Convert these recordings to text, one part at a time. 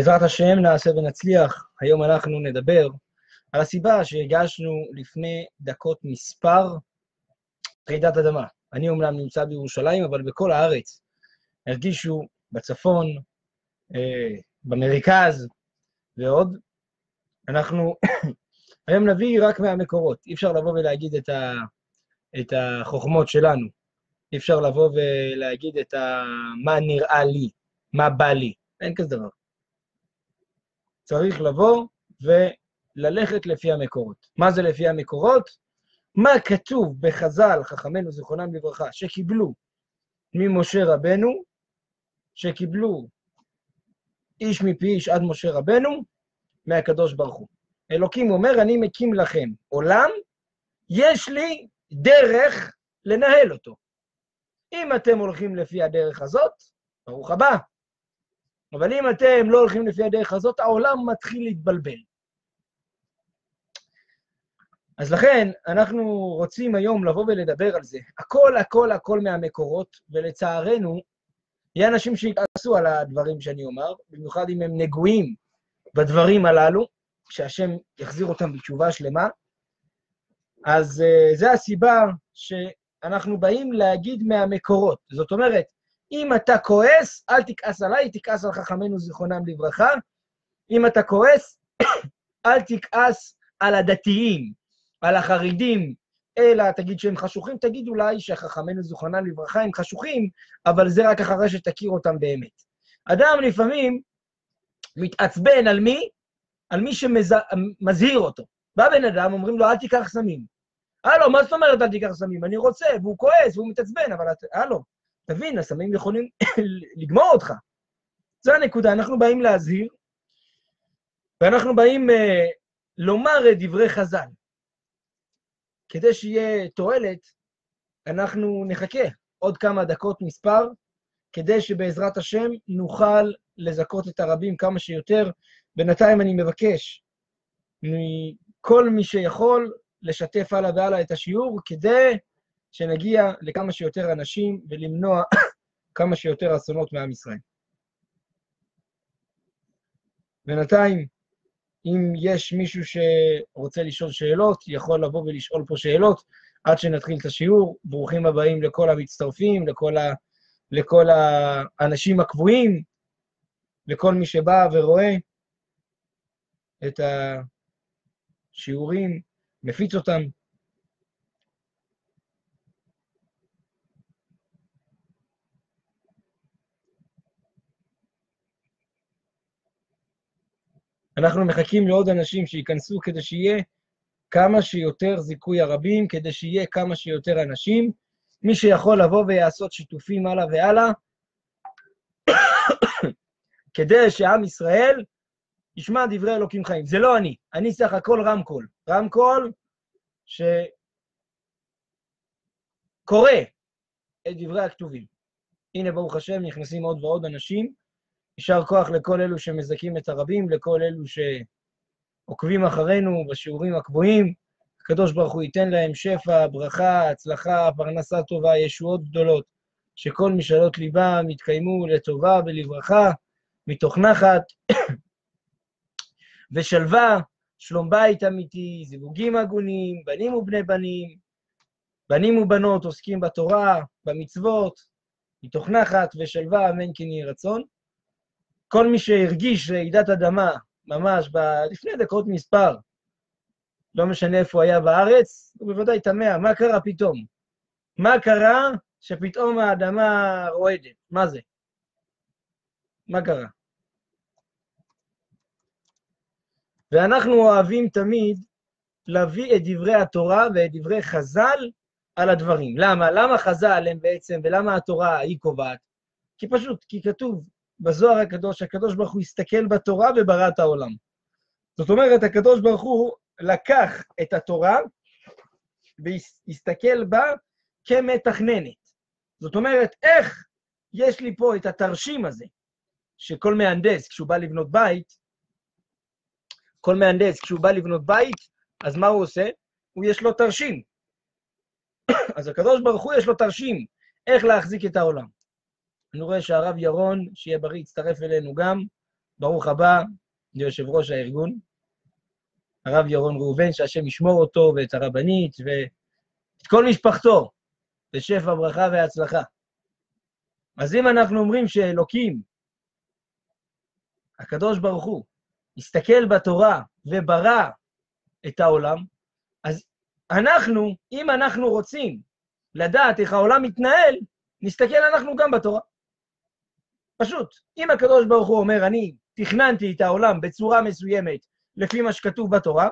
בעזרת השם נעשה ונצליח. היום אנחנו נדבר על הסיבה שהגשנו לפני דקות מספר רעידת אדמה. אני אומנם נמצא בירושלים, אבל בכל הארץ הרגישו בצפון, אה, במרכז ועוד. אנחנו היום נביא רק מהמקורות. אי אפשר לבוא ולהגיד את, ה, את החוכמות שלנו. אי אפשר לבוא ולהגיד את ה, מה נראה לי, מה בא לי. אין כזה דבר. צריך לבוא וללכת לפי המקורות. מה זה לפי המקורות? מה כתוב בחז"ל, חכמינו זיכרונם לברכה, שקיבלו ממשה רבנו, שקיבלו איש מפי איש עד משה רבנו, מהקדוש ברוך הוא. אלוקים אומר, אני מקים לכם עולם, יש לי דרך לנהל אותו. אם אתם הולכים לפי הדרך הזאת, ברוך הבא. אבל אם אתם לא הולכים לפי הדרך הזאת, העולם מתחיל להתבלבל. אז לכן, אנחנו רוצים היום לבוא ולדבר על זה. הכל, הכל, הכל מהמקורות, ולצערנו, יהיה אנשים שיכעסו על הדברים שאני אומר, במיוחד אם הם נגועים בדברים הללו, שהשם יחזיר אותם בתשובה שלמה. אז uh, זה הסיבה שאנחנו באים להגיד מהמקורות. זאת אומרת, אם אתה כועס, אל תכעס עליי, תכעס על חכמינו זיכרונם לברכה. אם אתה כועס, אל תכעס על הדתיים, על החרדים, אלא תגיד שהם חשוכים, תגיד אולי שחכמינו זיכרונם לברכה הם חשוכים, אבל זה רק אחרי שתכיר אותם באמת. אדם לפעמים מתעצבן על מי? על מי שמזהיר אותו. בא בן אדם, אומרים לו, אל תיקח סמים. הלו, מה זאת אומרת אל תיקח סמים? אני רוצה, והוא כועס, והוא מתעצבן, אבל הלו, תבין, הסמים יכולים לגמור אותך. זו הנקודה, אנחנו באים להזהיר, ואנחנו באים uh, לומר את דברי חז"ל. כדי שיהיה תועלת, אנחנו נחכה עוד כמה דקות מספר, כדי שבעזרת השם נוכל לזכות את הרבים כמה שיותר. בינתיים אני מבקש מכל מי שיכול לשתף הלאה והלאה את השיעור, כדי שנגיע לכמה שיותר אנשים ולמנוע כמה שיותר אסונות מעם ישראל. בינתיים, אם יש מישהו שרוצה לשאול שאלות, יכול לבוא ולשאול פה שאלות עד שנתחיל את השיעור. ברוכים הבאים לכל המצטרפים, לכל, ה... לכל האנשים הקבועים, לכל מי שבא ורואה את השיעורים, מפיץ אותם. אנחנו מחכים לעוד אנשים שייכנסו כדי שיהיה כמה שיותר זיכוי הרבים, כדי שיהיה כמה שיותר אנשים. מי שיכול לבוא ויעשות שיתופים הלאה והלאה, כדי שעם ישראל ישמע דברי אלוקים חיים. זה לא אני, אני סך הכל רמקול. רמקול שקורא את דברי הכתובים. הנה, ברוך השם, נכנסים עוד ועוד אנשים. יישר כוח לכל אלו שמזכים את הרבים, לכל אלו שעוקבים אחרינו בשיעורים הקבועים. הקדוש ברוך הוא ייתן להם שפע, ברכה, הצלחה, פרנסה טובה, ישועות גדולות, שכל משאלות ליבם יתקיימו לטובה ולברכה, מתוך נחת ושלווה, שלום בית אמיתי, זיווגים הגונים, בנים ובני בנים, בנים ובנות עוסקים בתורה, במצוות, מתוך נחת ושלווה, אמן כן יהי רצון. כל מי שהרגיש רעידת אדמה, ממש ב... לפני דקות מספר, לא משנה איפה הוא היה בארץ, הוא בוודאי תמה, מה קרה פתאום? מה קרה שפתאום האדמה רועדת? מה זה? מה קרה? ואנחנו אוהבים תמיד להביא את דברי התורה ואת דברי חז"ל על הדברים. למה? למה חז"ל הם בעצם, ולמה התורה היא קובעת? כי פשוט, כי כתוב בזוהר הקדוש, הקדוש ברוך הוא הסתכל בתורה וברא את העולם. זאת אומרת, הקדוש ברוך הוא לקח את התורה והסתכל בה כמתכננת. זאת אומרת, איך יש לי פה את התרשים הזה, שכל מהנדס, כשהוא בא לבנות בית, כל מהנדס, כשהוא בא לבנות בית, אז מה הוא עושה? הוא יש לו תרשים. אז הקדוש ברוך הוא יש לו תרשים, איך להחזיק את העולם. אני רואה שהרב ירון, שיהיה בריא, יצטרף אלינו גם, ברוך הבא ליושב ראש הארגון, הרב ירון ראובן, שהשם ישמור אותו ואת הרבנית ואת כל משפחתו לשפע ברכה והצלחה. אז אם אנחנו אומרים שאלוקים, הקדוש ברוך הוא, הסתכל בתורה וברא את העולם, אז אנחנו, אם אנחנו רוצים לדעת איך העולם מתנהל, נסתכל אנחנו גם בתורה. פשוט, אם הקדוש ברוך הוא אומר, אני תכננתי את העולם בצורה מסוימת לפי מה שכתוב בתורה,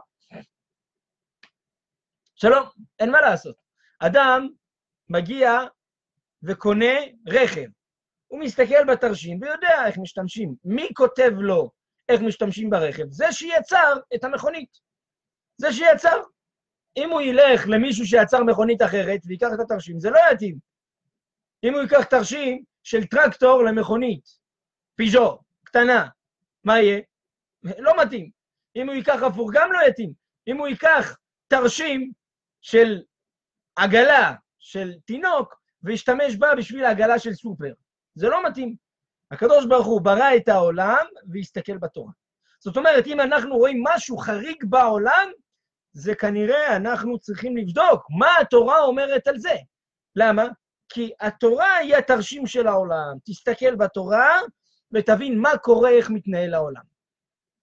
שלום, אין מה לעשות. אדם מגיע וקונה רכב. הוא מסתכל בתרשים ויודע איך משתמשים. מי כותב לו איך משתמשים ברכב? זה שיצר את המכונית. זה שיצר. אם הוא ילך למישהו שיצר מכונית אחרת ויקח את התרשים, זה לא יתאים. אם הוא ייקח תרשים של טרקטור למכונית, פיז'ו, קטנה, מה יהיה? לא מתאים. אם הוא ייקח הפוך, גם לא יתאים. אם הוא ייקח תרשים של עגלה של תינוק וישתמש בה בשביל העגלה של סופר, זה לא מתאים. הקדוש ברוך הוא ברא את העולם והסתכל בתורה. זאת אומרת, אם אנחנו רואים משהו חריג בעולם, זה כנראה אנחנו צריכים לבדוק מה התורה אומרת על זה. למה? כי התורה היא התרשים של העולם. תסתכל בתורה ותבין מה קורה, איך מתנהל העולם.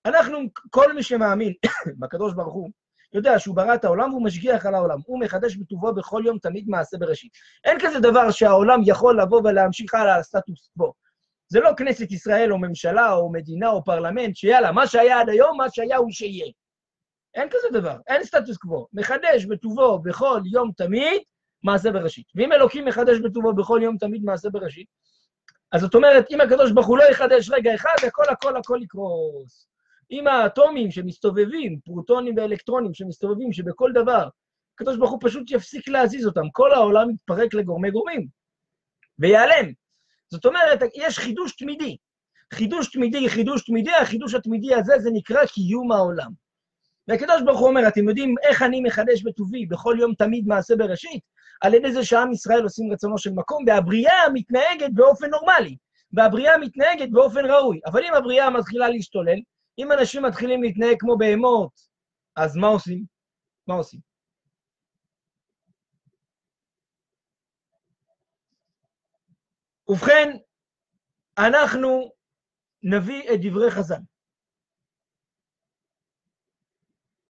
אנחנו, כל מי שמאמין בקדוש ברוך הוא, יודע שהוא ברא את העולם והוא משגיח על העולם. הוא מחדש בטובו בכל יום תמיד מעשה בראשית. אין כזה דבר שהעולם יכול לבוא ולהמשיך הלאה על הסטטוס קוו. זה לא כנסת ישראל או ממשלה או מדינה או פרלמנט, שיאללה, מה שהיה עד היום, מה שהיה הוא שיהיה. אין כזה דבר, אין סטטוס קוו. מחדש בטובו בכל יום תמיד מעשה בראשית. ואם אלוקים מחדש בטובו בכל יום תמיד מעשה בראשית, אז זאת אומרת, אם הקדוש ברוך הוא לא יחדש רגע אחד, הכל הכל הכל יקרוס. אם האטומים שמסתובבים, פרוטונים ואלקטרונים שמסתובבים, שבכל דבר, הקדוש ברוך הוא פשוט יפסיק להזיז אותם, כל העולם יתפרק לגורמי גורמים, ויעלם. זאת אומרת, יש חידוש תמידי. חידוש תמידי, חידוש תמידי, החידוש התמידי הזה, זה נקרא קיום העולם. והקדוש ברוך הוא אומר, אתם יודעים איך אני מחדש בטובי בכל יום תמיד מעשה בראשית? על ידי זה שעם ישראל עושים רצונו של מקום, והבריאה מתנהגת באופן נורמלי, והבריאה מתנהגת באופן ראוי. אבל אם הבריאה מתחילה להשתולל, אם אנשים מתחילים להתנהג כמו בהמות, אז מה עושים? מה עושים? ובכן, אנחנו נביא את דברי חז"ל.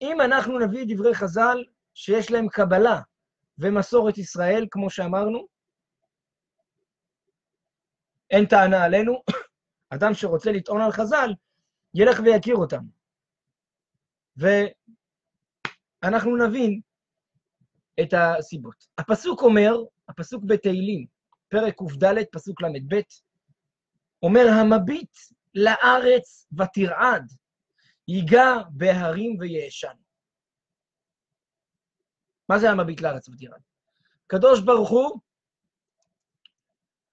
אם אנחנו נביא דברי חז"ל שיש להם קבלה ומסורת ישראל, כמו שאמרנו, אין טענה עלינו. אדם שרוצה לטעון על חז"ל, ילך ויכיר אותם. ואנחנו נבין את הסיבות. הפסוק אומר, הפסוק בתהילים, פרק קד, פסוק ל"ב, אומר, המביט לארץ ותרעד, ייגע בהרים ויעשן. מה זה המביט לארץ ותרעד? קדוש ברוך הוא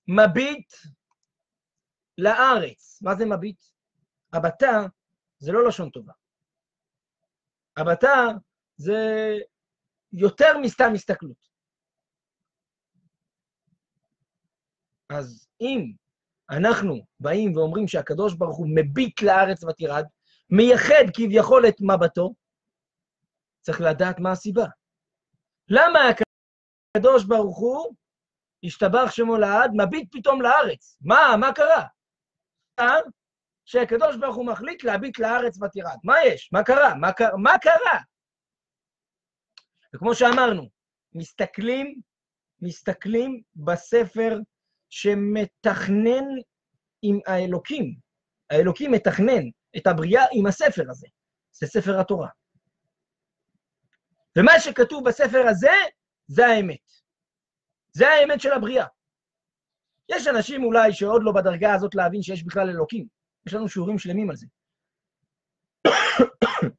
מביט לארץ. מה זה מביט? הבטה זה לא לשון טובה. הבטה זה יותר מסתם הסתכלות. אז אם אנחנו באים ואומרים שהקדוש ברוך הוא מביט לארץ ותירד, מייחד כביכול את מבטו, צריך לדעת מה הסיבה. למה הקדוש ברוך הוא, השתבח שמו לעד, מביט פתאום לארץ? מה, מה קרה? שהקדוש ברוך הוא מחליט להביט לארץ ותירד. מה יש? מה קרה? מה, קרה? מה קרה? וכמו שאמרנו, מסתכלים, מסתכלים בספר שמתכנן עם האלוקים. האלוקים מתכנן את הבריאה עם הספר הזה. זה ספר התורה. ומה שכתוב בספר הזה, זה האמת. זה האמת של הבריאה. יש אנשים אולי שעוד לא בדרגה הזאת להבין שיש בכלל אלוקים. יש לנו שיעורים שלמים על זה.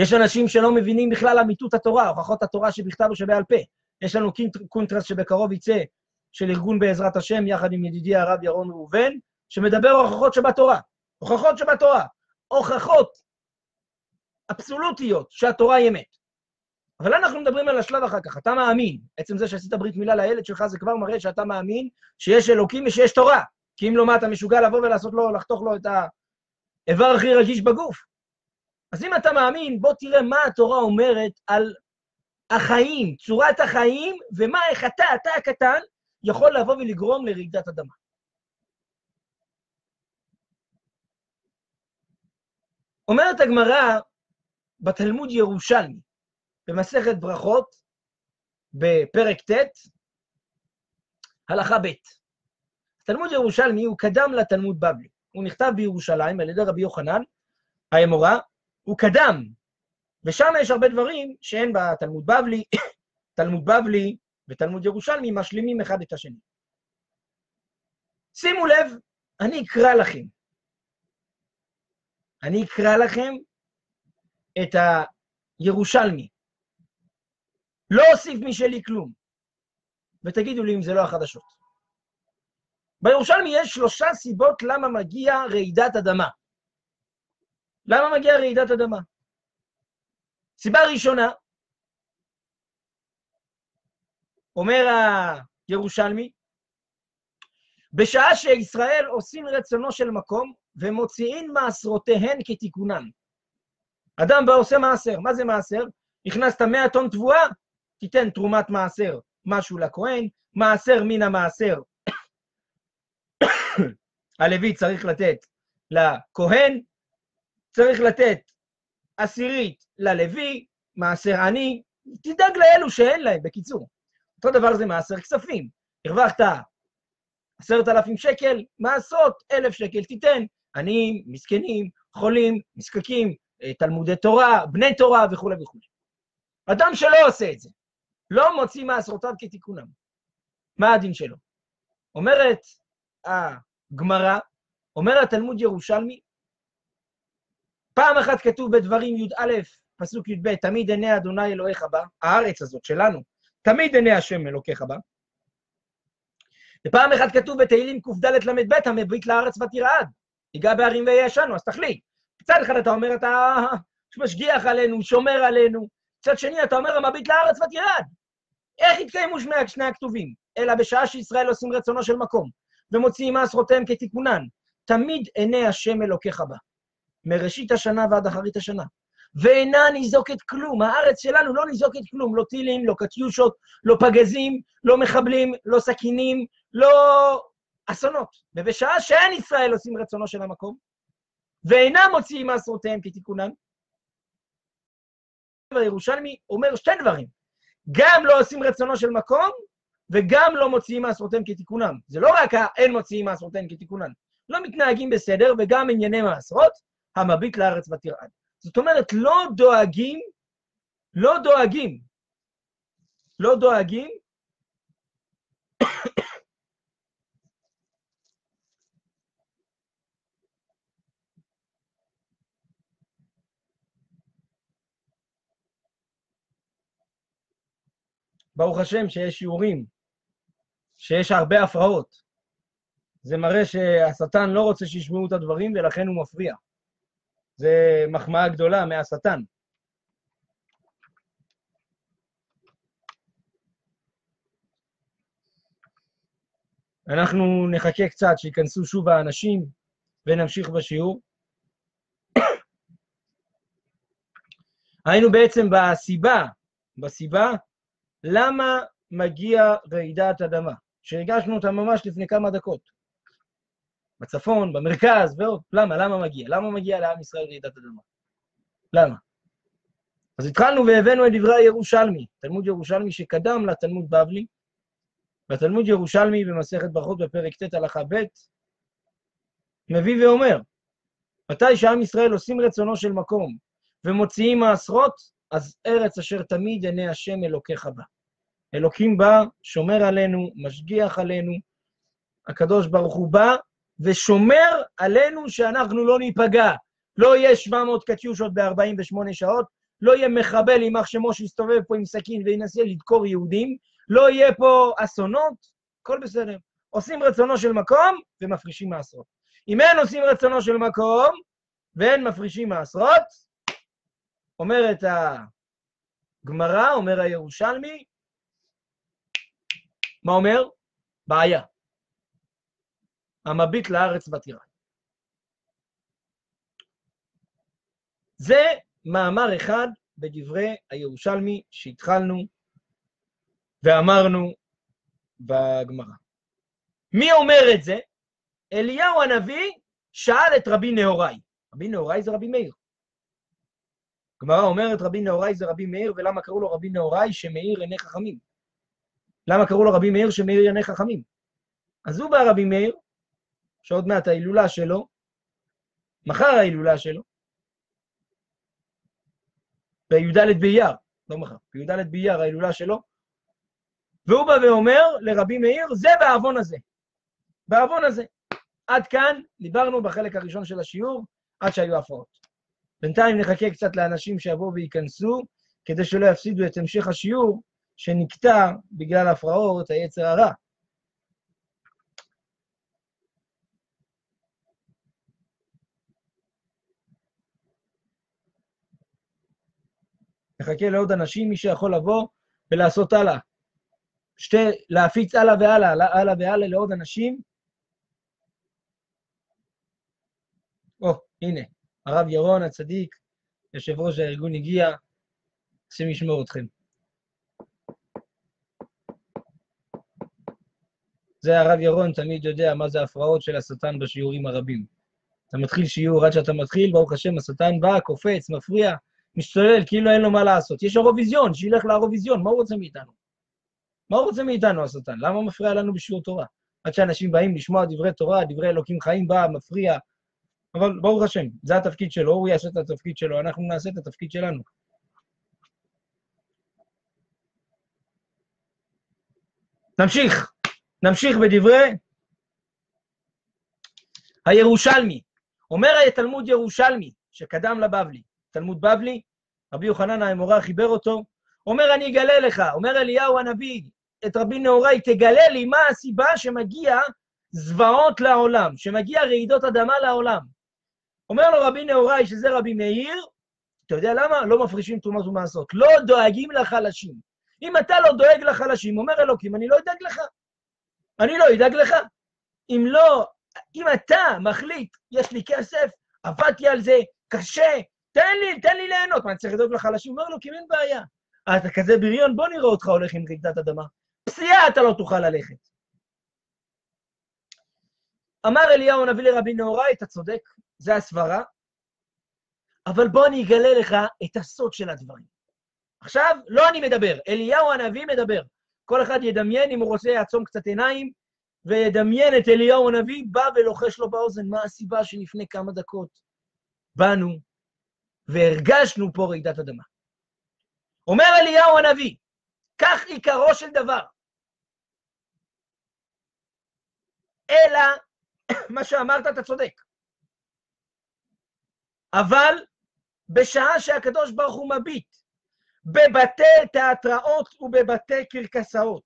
יש אנשים שלא מבינים בכלל אמיתות התורה, הוכחות התורה שבכתב או שבעל פה. יש לנו קונטרס שבקרוב יצא, של ארגון בעזרת השם, יחד עם ידידי הרב ירון ראובן, שמדבר הוכחות שבתורה. הוכחות שבתורה. הוכחות אבסולוטיות שהתורה היא אמת. אבל אנחנו מדברים על השלב אחר כך, אתה מאמין. עצם זה שעשית ברית מילה לילד שלך, זה כבר מראה שאתה מאמין שיש אלוקים ושיש תורה. כי אם לא, מה, אתה משוגע לבוא ולעשות לו, לחתוך לו את האיבר הכי רגיש בגוף. אז אם אתה מאמין, בוא תראה מה התורה אומרת על החיים, צורת החיים, ומה, איך אתה, אתה הקטן, יכול לבוא ולגרום לרעידת אדמה. אומרת הגמרא בתלמוד ירושלמי, במסכת ברכות, בפרק ט', הלכה ב'. תלמוד ירושלמי הוא קדם לתלמוד בבלי. הוא נכתב בירושלים על ידי רבי יוחנן, האמורה, הוא קדם, ושם יש הרבה דברים שאין בתלמוד בבלי, תלמוד בבלי ותלמוד ירושלמי משלימים אחד את השני. שימו לב, אני אקרא לכם. אני אקרא לכם את הירושלמי. לא אוסיף משלי כלום. ותגידו לי אם זה לא החדשות. בירושלמי יש שלושה סיבות למה מגיע רעידת אדמה. למה מגיעה רעידת אדמה? סיבה ראשונה, אומר הירושלמי, בשעה שישראל עושים רצונו של מקום ומוציאים מעשרותיהן כתיקונן. אדם בא עושה מעשר, מה זה מעשר? הכנסת 100 טון תבואה, תיתן תרומת מעשר משהו לכהן, מעשר מן המעשר. הלוי צריך לתת לכהן, צריך לתת עשירית ללוי, מעשר עני, תדאג לאלו שאין להם, בקיצור. אותו דבר זה מעשר כספים. הרווחת עשרת אלפים שקל, מעשרות אלף שקל תיתן. עניים, מסכנים, חולים, נזקקים, תלמודי תורה, בני תורה וכולי וכולי. אדם שלא עושה את זה, לא מוציא מעשרותיו כתיקונם. מה הדין שלו? אומרת הגמרא, אומר התלמוד ירושלמי, פעם אחת כתוב בדברים י"א, פסוק י"ב, תמיד עיני אדוני אלוהיך בה, הארץ הזאת שלנו, תמיד עיני השם אלוקיך בה. ופעם אחת כתוב בתהילים קד ל"ב, המביט לארץ ותרעד, ייגע בהרים וישנו, אז תחליט. מצד אחד אתה אומר, אתה משגיח עלינו, שומר עלינו, מצד שני אתה אומר, המביט לארץ ותרעד. איך התקיימו שני, שני הכתובים? אלא בשעה שישראל עושים רצונו של מקום, ומוציאים מעשרותיהם כתיקונן, תמיד עיני השם אלוקיך בה. מראשית השנה ועד אחרית השנה. ואינה ניזוקת כלום, הארץ שלנו לא ניזוקת כלום, לא טילים, לא קטיושות, לא פגזים, לא מחבלים, לא סכינים, לא אסונות. ובשעה שאין ישראל עושים רצונו של המקום, ואינם מוציאים מעשרותיהם כתיקונן, הירושלמי אומר שתי דברים, גם לא עושים רצונו של מקום, וגם לא מוציאים מעשרותיהם כתיקונם. זה לא רק האין מוציאים מעשרותיהם כתיקונן, לא מתנהגים בסדר, וגם ענייני מעשרות, המביט לארץ ותרעד. זאת אומרת, לא דואגים, לא דואגים, לא דואגים ברוך השם שיש שיעורים, שיש הרבה הפרעות. זה מראה שהשטן לא רוצה שישמעו את הדברים ולכן הוא מפריע. זה מחמאה גדולה מהשטן. אנחנו נחכה קצת שייכנסו שוב האנשים ונמשיך בשיעור. היינו בעצם בסיבה, בסיבה למה מגיע רעידת אדמה, שהרגשנו אותה ממש לפני כמה דקות. בצפון, במרכז ועוד. למה? למה מגיע? למה מגיע לעם ישראל רעידת אדמה? למה? אז התחלנו והבאנו את דברי הירושלמי, תלמוד ירושלמי שקדם לתלמוד בבלי, והתלמוד ירושלמי במסכת ברכות בפרק ט' הלכה ב', מביא ואומר, מתי שעם ישראל עושים רצונו של מקום ומוציאים מעשרות, אז ארץ אשר תמיד עיני השם אלוקיך בה. אלוקים בא, שומר עלינו, משגיח עלינו, הקדוש ברוך הוא בא ושומר עלינו שאנחנו לא ניפגע. לא יהיה 700 קטיושות ב-48 שעות, לא יהיה מחבל יימח שמו שיסתובב פה עם סכין וינסה לדקור יהודים, לא יהיה פה אסונות, הכל בסדר. עושים רצונו של מקום ומפרישים מעשרות. אם אין עושים רצונו של מקום ואין מפרישים מעשרות, אומרת הגמרא, אומר הירושלמי, מה אומר? בעיה. המביט לארץ בטירה. זה מאמר אחד בדברי הירושלמי שהתחלנו ואמרנו בגמרא. מי אומר את זה? אליהו הנביא שאל את רבי נהוראי. רבי נהוראי זה רבי מאיר. גמרא אומרת רבי נהוראי זה רבי מאיר, ולמה קראו לו רבי נהוראי שמאיר עיני חכמים? למה קראו לו רבי מאיר שמאיר עיני חכמים? אז הוא בא רבי מאיר, שעוד מעט ההילולה שלו, מחר ההילולה שלו, בי"ד באייר, לא מחר, בי"ד באייר ההילולה שלו, והוא בא ואומר לרבי מאיר, זה בעוון הזה. בעוון הזה. עד כאן דיברנו בחלק הראשון של השיעור, עד שהיו הפרעות. בינתיים נחכה קצת לאנשים שיבואו וייכנסו, כדי שלא יפסידו את המשך השיעור, שנקטע בגלל הפרעות היצר הרע. נחכה לעוד אנשים, מי שיכול לבוא ולעשות הלאה. שתי, להפיץ הלאה והלאה, הלאה והלאה לעוד אנשים. או, הנה, הרב ירון הצדיק, יושב ראש הארגון הגיע, השם ישמור אתכם. זה הרב ירון תמיד יודע מה זה הפרעות של השטן בשיעורים הרבים. אתה מתחיל שיעור, עד שאתה מתחיל, ברוך השם, השטן בא, קופץ, מפריע, משתולל, כאילו אין לו מה לעשות. יש אירוויזיון, שילך לאירוויזיון, מה הוא רוצה מאיתנו? מה הוא רוצה מאיתנו, השטן? למה הוא מפריע לנו בשיעור תורה? עד שאנשים באים לשמוע דברי תורה, דברי אלוקים חיים בא, מפריע. אבל ברוך השם, זה התפקיד שלו, הוא יעשה את התפקיד שלו, אנחנו נעשה את התפקיד שלנו. נמשיך, נמשיך בדברי הירושלמי. אומר התלמוד ירושלמי, שקדם לבבלי, תלמוד בבלי, רבי יוחנן האמורה חיבר אותו, אומר אני אגלה לך, אומר אליהו הנביא, את רבי נהוראי, תגלה לי מה הסיבה שמגיע זוועות לעולם, שמגיע רעידות אדמה לעולם. אומר לו רבי נהוראי, שזה רבי מאיר, אתה יודע למה? לא מפרישים תרומות ומעשות. לא דואגים לחלשים. אם אתה לא דואג לחלשים, אומר אלוקים, אני לא אדאג לך. אני לא אדאג לך. אם לא, אם אתה מחליט, יש לי כסף, עבדתי על זה, קשה, תן לי, תן לי ליהנות. מה, אני צריך לדאוג לחלשים? אומר אלוקים, אין בעיה. אתה כזה בריון, בוא נראה אותך הולך עם רעידת אדמה. פסיעה אתה לא תוכל ללכת. אמר אליהו הנביא לרבי נהוראי, אתה צודק, זה הסברה, אבל בוא אני אגלה לך את הסוד של הדברים. עכשיו, לא אני מדבר, אליהו הנביא מדבר. כל אחד ידמיין, אם הוא רוצה, יעצום קצת עיניים, וידמיין את אליהו הנביא, בא ולוחש לו באוזן מה הסיבה שלפני כמה דקות באנו והרגשנו פה רעידת אדמה. אומר אליהו הנביא, כך עיקרו של דבר. אלא, מה שאמרת, אתה צודק. אבל בשעה שהקדוש ברוך הוא מביט בבתי תיאטראות ובבתי קרקסאות,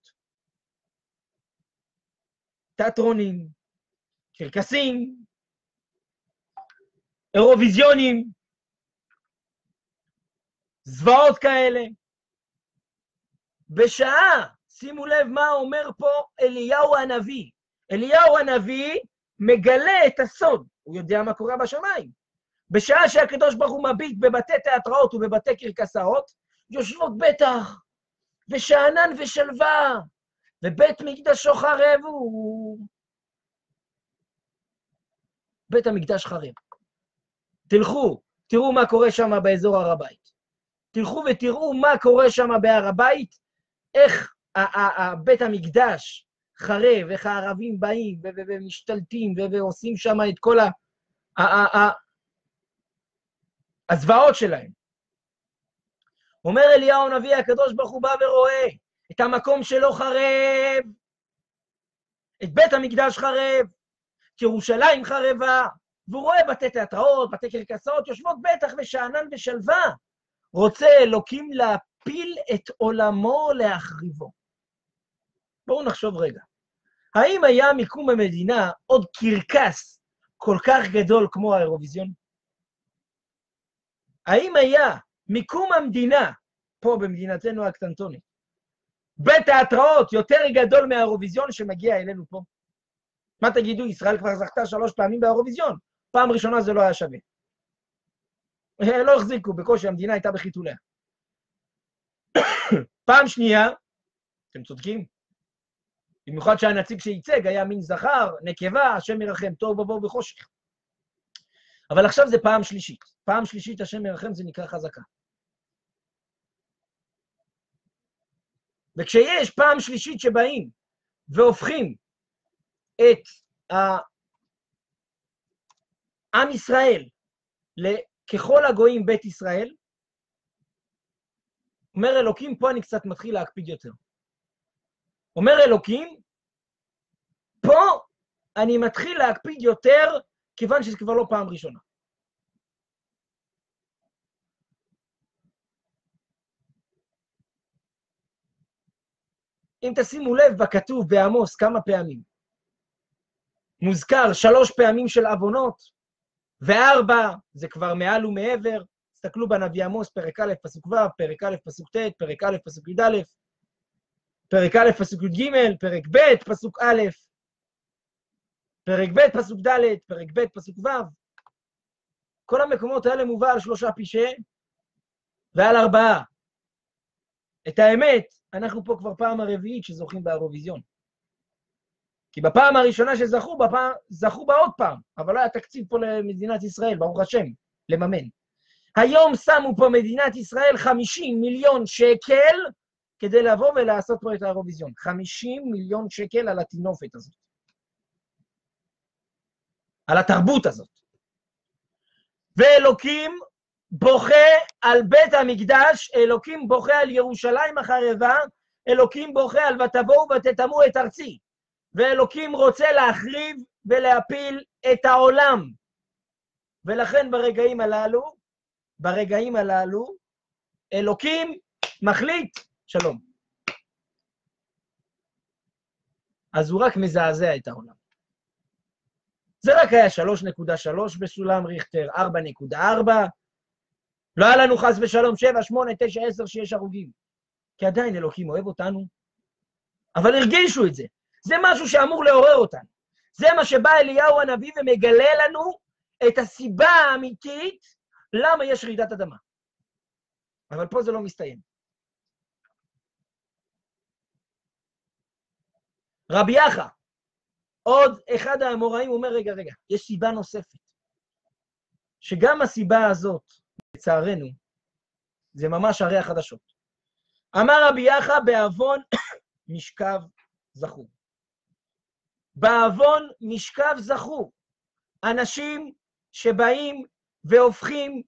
תיאטרונים, קרקסים, אירוויזיונים, זוועות כאלה. בשעה, שימו לב מה אומר פה אליהו הנביא. אליהו הנביא מגלה את הסוד, הוא יודע מה קורה בשמיים. בשעה שהקדוש ברוך הוא מביט בבתי תיאטראות ובבתי קרקסאות, יושבות בטח, ושאנן ושלווה, ובית מקדשו חרב הוא... בית המקדש חרב. תלכו, תראו מה קורה שם באזור הר הבית. תלכו ותראו מה קורה שם בהר הבית, איך בית המקדש חרב, איך הערבים באים ומשתלטים ועושים שם את כל הזוועות שלהם. אומר אליהו הנביא, הקדוש ברוך הוא בא ורואה את המקום שלו חרב, את בית המקדש חרב, את ירושלים חרבה, והוא רואה בתי תיאטראות, בתי קרקסאות, יושבות בטח ושאנן ושלווה. רוצה אלוקים להפיל את עולמו להחריבו. בואו נחשוב רגע. האם היה מיקום המדינה עוד קרקס כל כך גדול כמו האירוויזיון? האם היה מיקום המדינה, פה במדינתנו הקטנטונית, בתיאטראות יותר גדול מהאירוויזיון שמגיע אלינו פה? מה תגידו, ישראל כבר זכתה שלוש פעמים באירוויזיון. פעם ראשונה זה לא היה שווה. לא החזיקו, בקושי המדינה הייתה בחיתוליה. פעם שנייה, אתם צודקים, במיוחד שהנציג שייצג היה מין זכר, נקבה, השם ירחם, טוב ובואו בחושך. אבל עכשיו זה פעם שלישית. פעם שלישית, השם ירחם, זה נקרא חזקה. וכשיש פעם שלישית שבאים והופכים את עם ישראל ככל הגויים בית ישראל, אומר אלוקים, פה אני קצת מתחיל להקפיד יותר. אומר אלוקים, פה אני מתחיל להקפיד יותר, כיוון שזה כבר לא פעם ראשונה. אם תשימו לב בכתוב בעמוס כמה פעמים, מוזכר שלוש פעמים של עוונות, וארבע זה כבר מעל ומעבר. תסתכלו בנביא עמוס, פרק א', פסוק ו', פרק א', פסוק ט', פרק א', פסוק י"א, פרק א', פסוק י"ג, פרק ב', פסוק א', פרק ב', פסוק ד', פרק ב', פסוק ו'. כל המקומות האלה מובא על שלושה פשעי ועל ארבעה. את האמת, אנחנו פה כבר פעם הרביעית שזוכים באירוויזיון. כי בפעם הראשונה שזכו, בפעם, זכו בה עוד פעם, אבל לא היה תקציב פה למדינת ישראל, ברוך השם, לממן. היום שמו פה מדינת ישראל 50 מיליון שקל כדי לבוא ולעשות פה את האירוויזיון. 50 מיליון שקל על הטינופת הזאת. על התרבות הזאת. ואלוקים בוכה על בית המקדש, אלוקים בוכה על ירושלים החרבה, אלוקים בוכה על ותבואו ותטמאו את ארצי. ואלוקים רוצה להחריב ולהפיל את העולם. ולכן ברגעים הללו, ברגעים הללו, אלוקים מחליט שלום. אז הוא רק מזעזע את העולם. זה רק היה 3.3 בסולם ריכטר, 4.4. לא היה לנו חס ושלום 7, 8, 9, 10 שיש הרוגים. כי עדיין אלוקים אוהב אותנו, אבל הרגישו את זה. זה משהו שאמור לעורר אותנו. זה מה שבא אליהו הנביא ומגלה לנו את הסיבה האמיתית למה יש רעידת אדמה. אבל פה זה לא מסתיים. רבי יחא, עוד אחד האמוראים אומר, רגע, רגע, יש סיבה נוספת. שגם הסיבה הזאת, לצערנו, זה ממש הרי החדשות. אמר רבי יחא, בעוון משכב זכור. בעוון משכב זכו. אנשים שבאים והופכים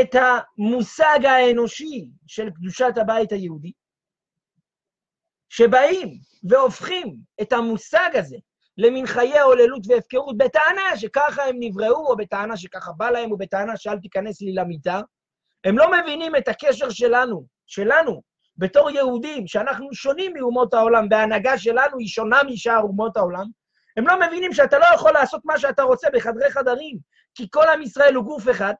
את המושג האנושי של קדושת הבית היהודי, שבאים והופכים את המושג הזה למין חיי הוללות והפקרות, בטענה שככה הם נבראו, או בטענה שככה בא להם, או בטענה שאל תיכנס לי למיטה, הם לא מבינים את הקשר שלנו, שלנו, בתור יהודים, שאנחנו שונים מאומות העולם, וההנהגה שלנו היא שונה משאר אומות העולם, הם לא מבינים שאתה לא יכול לעשות מה שאתה רוצה בחדרי חדרים, כי כל עם ישראל הוא גוף אחד,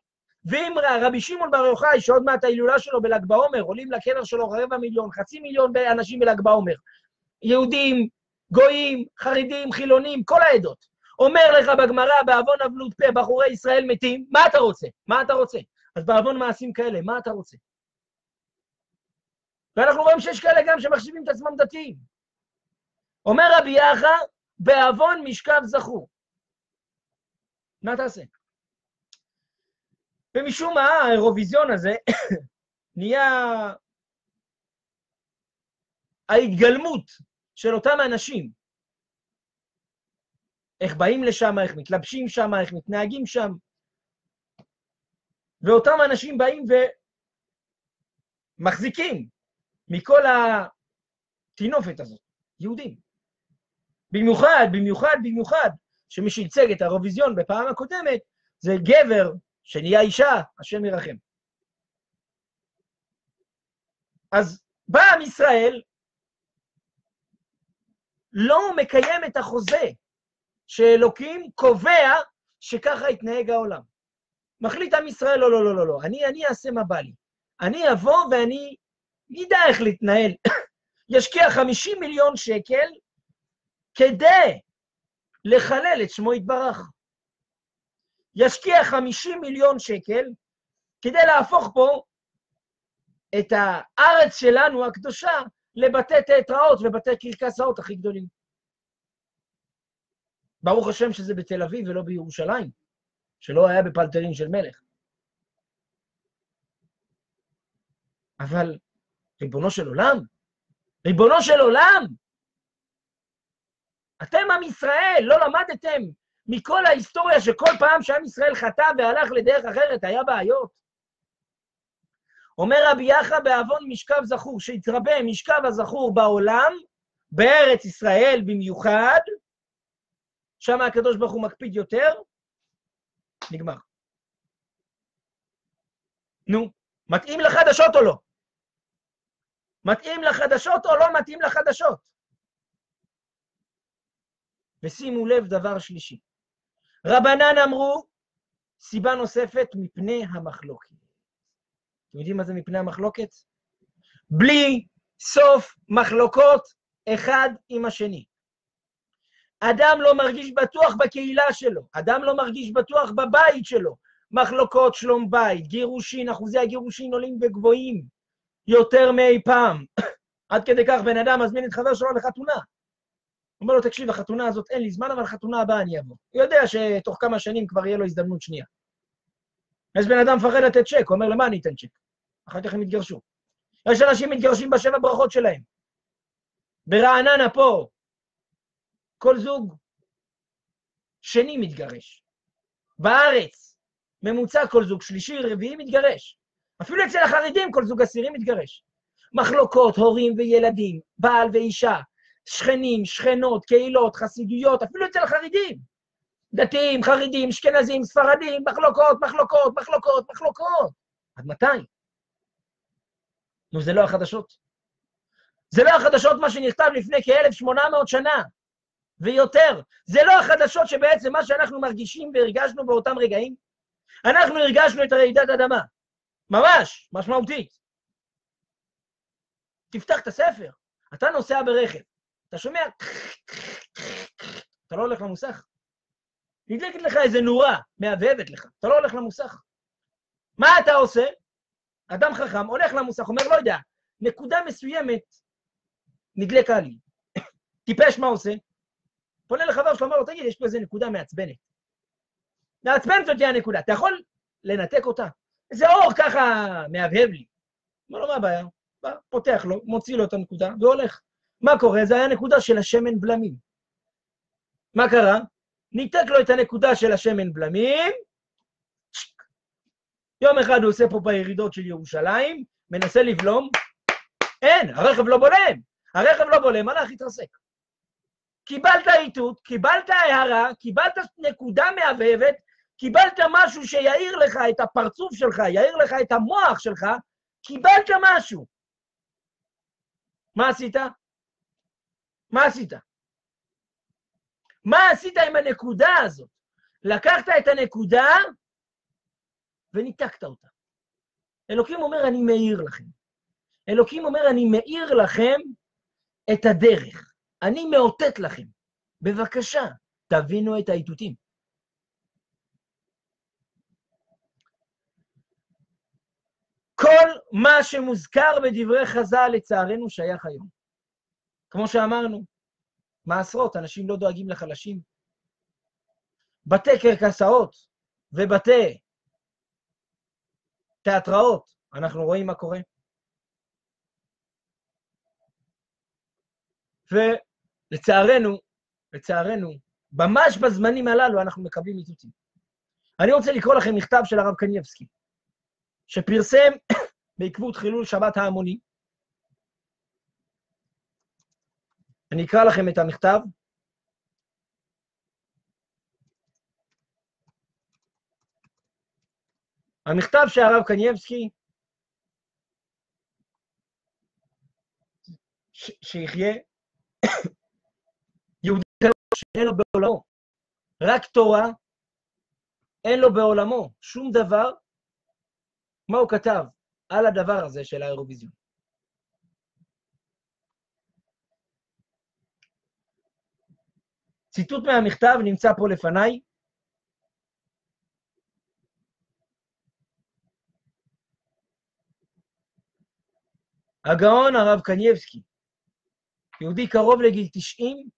ואם רבי שמעון בר יוחאי, שעוד מעט ההילולה שלו בל"ג בעומר, עולים לקבר שלו רבע מיליון, חצי מיליון אנשים בל"ג בעומר, יהודים, גויים, חרדים, חילונים, כל העדות. אומר לך בגמרא, בעוון אבלות פה, בחורי ישראל מתים, מה אתה רוצה? מה אתה רוצה? אז בעוון מעשים כאלה, מה אתה רוצה? ואנחנו רואים שיש כאלה גם שמחשיבים את עצמם דתיים. אומר רבי יחא, בעוון משכב זכור. מה תעשה? ומשום מה, האירוויזיון הזה נהיה ההתגלמות של אותם אנשים. איך באים לשם, איך מתלבשים שם, איך מתנהגים שם. ואותם אנשים באים ומחזיקים מכל הטינופת הזאת, יהודים. במיוחד, במיוחד, במיוחד, שמי שייצג את האירוויזיון בפעם הקודמת, זה גבר שנהיה אישה, השם ירחם. אז בא עם ישראל, לא מקיים את החוזה שאלוקים קובע שככה יתנהג העולם. מחליט עם ישראל, לא, לא, לא, לא, לא, אני, אני אעשה מה בא לי. אני אבוא ואני אדע איך להתנהל. ישקיע 50 מיליון שקל כדי לחלל את שמו יתברך. ישקיע 50 מיליון שקל כדי להפוך פה את הארץ שלנו, הקדושה, לבתי תיאטראות ובתי קרקסאות הכי גדולים. ברוך השם שזה בתל אביב ולא בירושלים, שלא היה בפלטרין של מלך. אבל ריבונו של עולם, ריבונו של עולם, אתם עם ישראל, לא למדתם מכל ההיסטוריה שכל פעם שעם ישראל חטא והלך לדרך אחרת, היה בעיות? אומר רבי יחא בעוון משכב זכור, שהתרבה משכב הזכור בעולם, בארץ ישראל במיוחד, שם הקדוש ברוך הוא מקפיד יותר, נגמר. נו, מתאים לחדשות או לא? מתאים לחדשות או לא מתאים לחדשות? ושימו לב דבר שלישי. רבנן אמרו, סיבה נוספת, מפני המחלוקת. אתם יודעים מה זה מפני המחלוקת? בלי סוף מחלוקות אחד עם השני. אדם לא מרגיש בטוח בקהילה שלו, אדם לא מרגיש בטוח בבית שלו. מחלוקות שלום בית, גירושין, אחוזי הגירושין עולים וגבוהים יותר מאי פעם. עד כדי כך בן אדם מזמין את חבר שלו לחתונה. אומר לו, תקשיב, החתונה הזאת אין לי זמן, אבל החתונה הבאה אני אבוא. הוא יודע שתוך כמה שנים כבר יהיה לו הזדמנות שנייה. אז בן אדם מפחד לתת צ'ק, הוא אומר, למה אני אתן צ'ק? אחר כך הם יתגרשו. יש אנשים מתגרשים בשבע ברכות שלהם. ברעננה פה, כל זוג שני מתגרש. בארץ, ממוצע כל זוג שלישי, רביעי מתגרש. אפילו אצל החרדים כל זוג עשירי מתגרש. מחלוקות, הורים וילדים, בעל ואישה, שכנים, שכנות, קהילות, חסידויות, אפילו אצל החרדים. דתיים, חרדים, אשכנזים, ספרדים, מחלוקות, מחלוקות, מחלוקות, מחלוקות. עד מתי? נו, זה לא החדשות. זה לא החדשות מה שנכתב לפני כ-1800 שנה. ויותר. זה לא החדשות שבעצם מה שאנחנו מרגישים והרגשנו באותם רגעים. אנחנו הרגשנו את רעידת אדמה. ממש, משמעותית. תפתח את הספר, אתה נוסע ברכב, אתה שומע... אתה לא הולך למוסך? נדלקת לך איזה נורה, מהבהבת לך, אתה לא הולך למוסך. מה אתה עושה? אדם חכם הולך למוסך, אומר, לא יודע, נקודה מסוימת נדלקה לי. טיפש מה עושה? פונה לחבר שלו, אומר לו, תגיד, יש פה איזה נקודה מעצבנת. מעצבנת אותי הנקודה, אתה יכול לנתק אותה? איזה אור ככה מהבהב לי. אומר לו, מה הבעיה? בא, פותח לו, מוציא לו את הנקודה והולך. מה קורה? זה היה נקודה של השמן בלמים. מה קרה? ניתק לו את הנקודה של השמן בלמים, יום אחד הוא עושה פה בירידות של ירושלים, מנסה לבלום, אין, הרכב לא בולם. הרכב לא בולם, הלך, התרסק. קיבלת איתות, קיבלת הערה, קיבלת נקודה מהבהבת, קיבלת משהו שיעיר לך את הפרצוף שלך, יעיר לך את המוח שלך, קיבלת משהו. מה עשית? מה עשית? מה עשית עם הנקודה הזאת? לקחת את הנקודה וניתקת אותה. אלוקים אומר, אני מאיר לכם. אלוקים אומר, אני מאיר לכם את הדרך. אני מאותת לכם, בבקשה, תבינו את האיתותים. כל מה שמוזכר בדברי חז"ל, לצערנו, שייך היום. כמו שאמרנו, מעשרות, אנשים לא דואגים לחלשים. בתי קרקסאות ובתי תיאטראות, אנחנו רואים מה קורה. ו... לצערנו, לצערנו, ממש בזמנים הללו אנחנו מקבלים איתותים. אני רוצה לקרוא לכם מכתב של הרב קניבסקי, שפרסם בעקבות חילול שבת ההמוני. אני אקרא לכם את המכתב. המכתב שהרב קניבסקי, שיחיה, שאין לו בעולמו. רק תורה, אין לו בעולמו שום דבר. מה הוא כתב על הדבר הזה של האירוויזיון? ציטוט מהמכתב נמצא פה לפניי. הגאון הרב קנייבסקי, יהודי קרוב לגיל 90,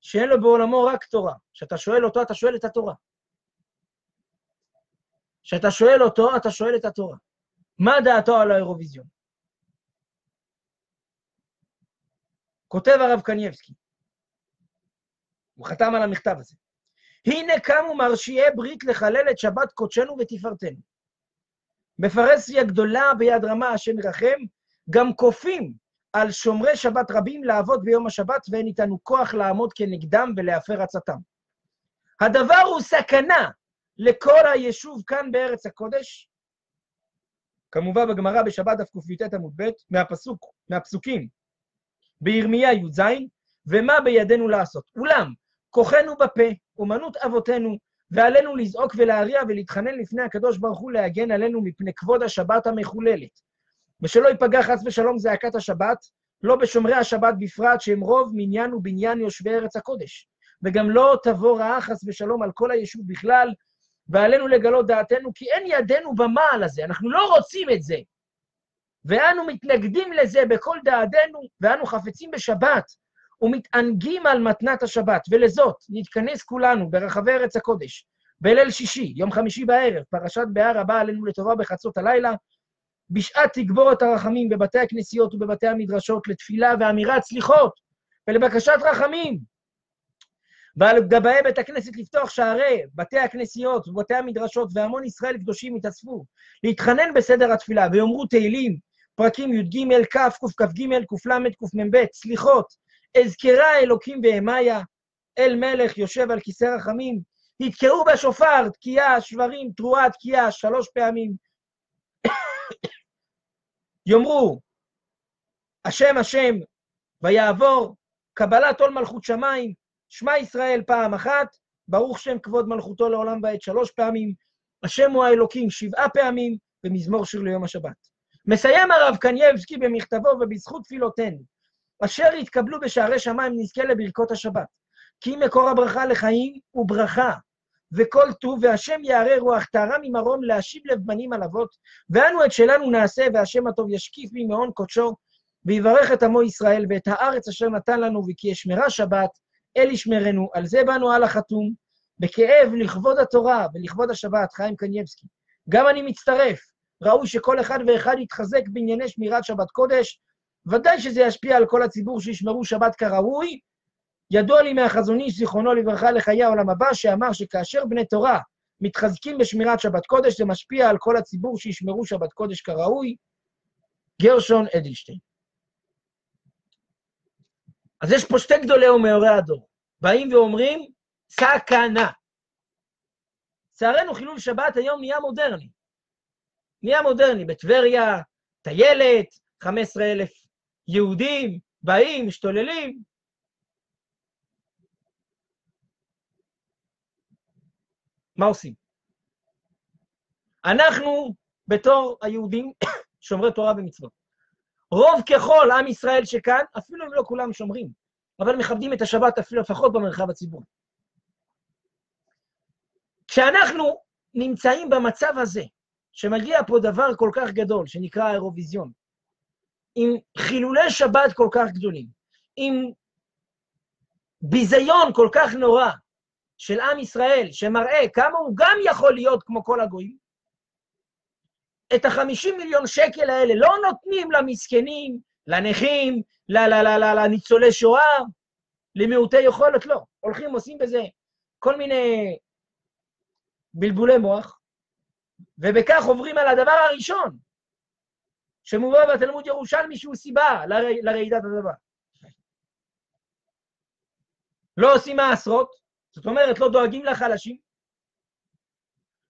שאין לו בעולמו רק תורה. כשאתה שואל אותו, אתה שואל את התורה. כשאתה שואל אותו, אתה שואל את התורה. מה דעתו על האירוויזיון? כותב הרב קנייבסקי, הוא חתם על המכתב הזה. הנה קמו מרשיעי ברית לחלל את שבת קודשנו ותפארתנו. בפרהסיה גדולה ביד רמה, השם ירחם, גם כופים על שומרי שבת רבים לעבוד ביום השבת, ואין איתנו כוח לעמוד כנגדם ולהפר עצתם. הדבר הוא סכנה לכל היישוב כאן בארץ הקודש, כמובן בגמרא בשבת דף קי"ט עמוד ב', מהפסוק, מהפסוקים בירמיה י"ז, ומה בידינו לעשות. אולם, כוחנו בפה, אומנות אבותינו, ועלינו לזעוק ולהריע ולהתחנן לפני הקדוש ברוך הוא להגן עלינו מפני כבוד השבת המחוללת. ושלא ייפגע חס ושלום זעקת השבת, לא בשומרי השבת בפרט, שהם רוב מניין ובניין יושבי ארץ הקודש. וגם לא תבוא רעה חס ושלום על כל היישוב בכלל, ועלינו לגלות דעתנו, כי אין ידינו במעל הזה, אנחנו לא רוצים את זה. ואנו מתנגדים לזה בכל דעתנו, ואנו חפצים בשבת, ומתענגים על מתנת השבת, ולזאת נתכנס כולנו ברחבי ארץ הקודש, בליל שישי, יום חמישי בערב, פרשת בהר הבא עלינו לטובה בחצות הלילה, בשעת תגבורת הרחמים בבתי הכנסיות ובבתי המדרשות לתפילה ואמירת סליחות ולבקשת רחמים. ועל גבאי בית הכנסת לפתוח שערי בתי הכנסיות ובתי המדרשות, והמון ישראל קדושים יתאספו להתחנן בסדר התפילה, ויאמרו תהילים, פרקים י"ג, כ', קכ"ג, קל', קמ"ב, סליחות, אזכרה אלוקים בהמיה, אל מלך יושב על כיסא רחמים, יתקעו בשופר, תקיעה, שברים, תרועה, תקיעה, שלוש פעמים. יאמרו, השם השם, ויעבור, קבלת עול מלכות שמיים, שמע ישראל פעם אחת, ברוך שם כבוד מלכותו לעולם ועד שלוש פעמים, השם הוא האלוקים שבעה פעמים, ומזמור שיר ליום השבת. מסיים הרב קנייבסקי במכתבו ובזכות תפילותינו, אשר יתקבלו בשערי שמיים נזכה לברכות השבת. כי מקור הברכה לחיים הוא ברכה, וכל טוב, והשם יערה רוח טהרה ממרום להשיב לב בנים על אבות, ואנו את שלנו נעשה, והשם הטוב ישקיף ממעון קודשו, ויברך את עמו ישראל ואת הארץ אשר נתן לנו, וכי ישמרה שבת, אל ישמרנו, על זה באנו על החתום, בכאב לכבוד התורה ולכבוד השבת, חיים קנייבסקי. גם אני מצטרף, ראוי שכל אחד ואחד יתחזק בענייני שמירת שבת קודש, ודאי שזה ישפיע על כל הציבור שישמרו שבת כראוי. ידוע לי מהחזון איש, זיכרונו לברכה, לחיי העולם הבא, שאמר שכאשר בני תורה מתחזקים בשמירת שבת קודש, זה משפיע על כל הציבור שישמרו שבת קודש כראוי. גרשון אדלשטיין. אז יש פה שתי גדולי ומאורי הדור. באים ואומרים, סכנה. לצערנו חילול שבת היום נהיה מודרני. נהיה מודרני. בטבריה, טיילת, 15,000 יהודים באים, משתוללים. מה עושים? אנחנו, בתור היהודים, שומרי תורה ומצוות. רוב ככל עם ישראל שכאן, אפילו אם לא כולם שומרים, אבל מכבדים את השבת אפילו לפחות במרחב הציבורי. כשאנחנו נמצאים במצב הזה, שמגיע פה דבר כל כך גדול, שנקרא האירוויזיון, עם חילולי שבת כל כך גדולים, עם ביזיון כל כך נורא של עם ישראל, שמראה כמה הוא גם יכול להיות כמו כל הגויים, את החמישים מיליון שקל האלה לא נותנים למסכנים, לנכים, לניצולי שואה, למעוטי יכולת, לא. הולכים, עושים בזה כל מיני בלבולי מוח, ובכך עוברים על הדבר הראשון, שמובא בתלמוד ירושלמי שהוא סיבה. לרעידת הדבר. לא עושים מעשרות, זאת אומרת, לא דואגים לחלשים,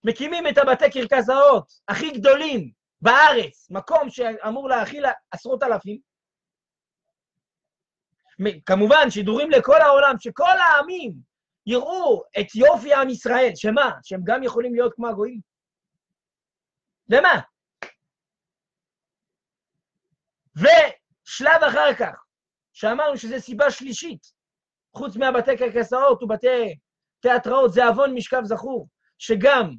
מקימים את הבתי קרקזאות הכי גדולים בארץ, מקום שאמור להכיל עשרות אלפים. כמובן, שידורים לכל העולם, שכל העמים יראו את יופי עם ישראל, שמה? שהם גם יכולים להיות כמו הגויים? למה? ושלב אחר כך, שאמרנו שזו סיבה שלישית, חוץ מהבתי קרקסאות ובתי תיאטראות, זה עוון משכב זכור, שגם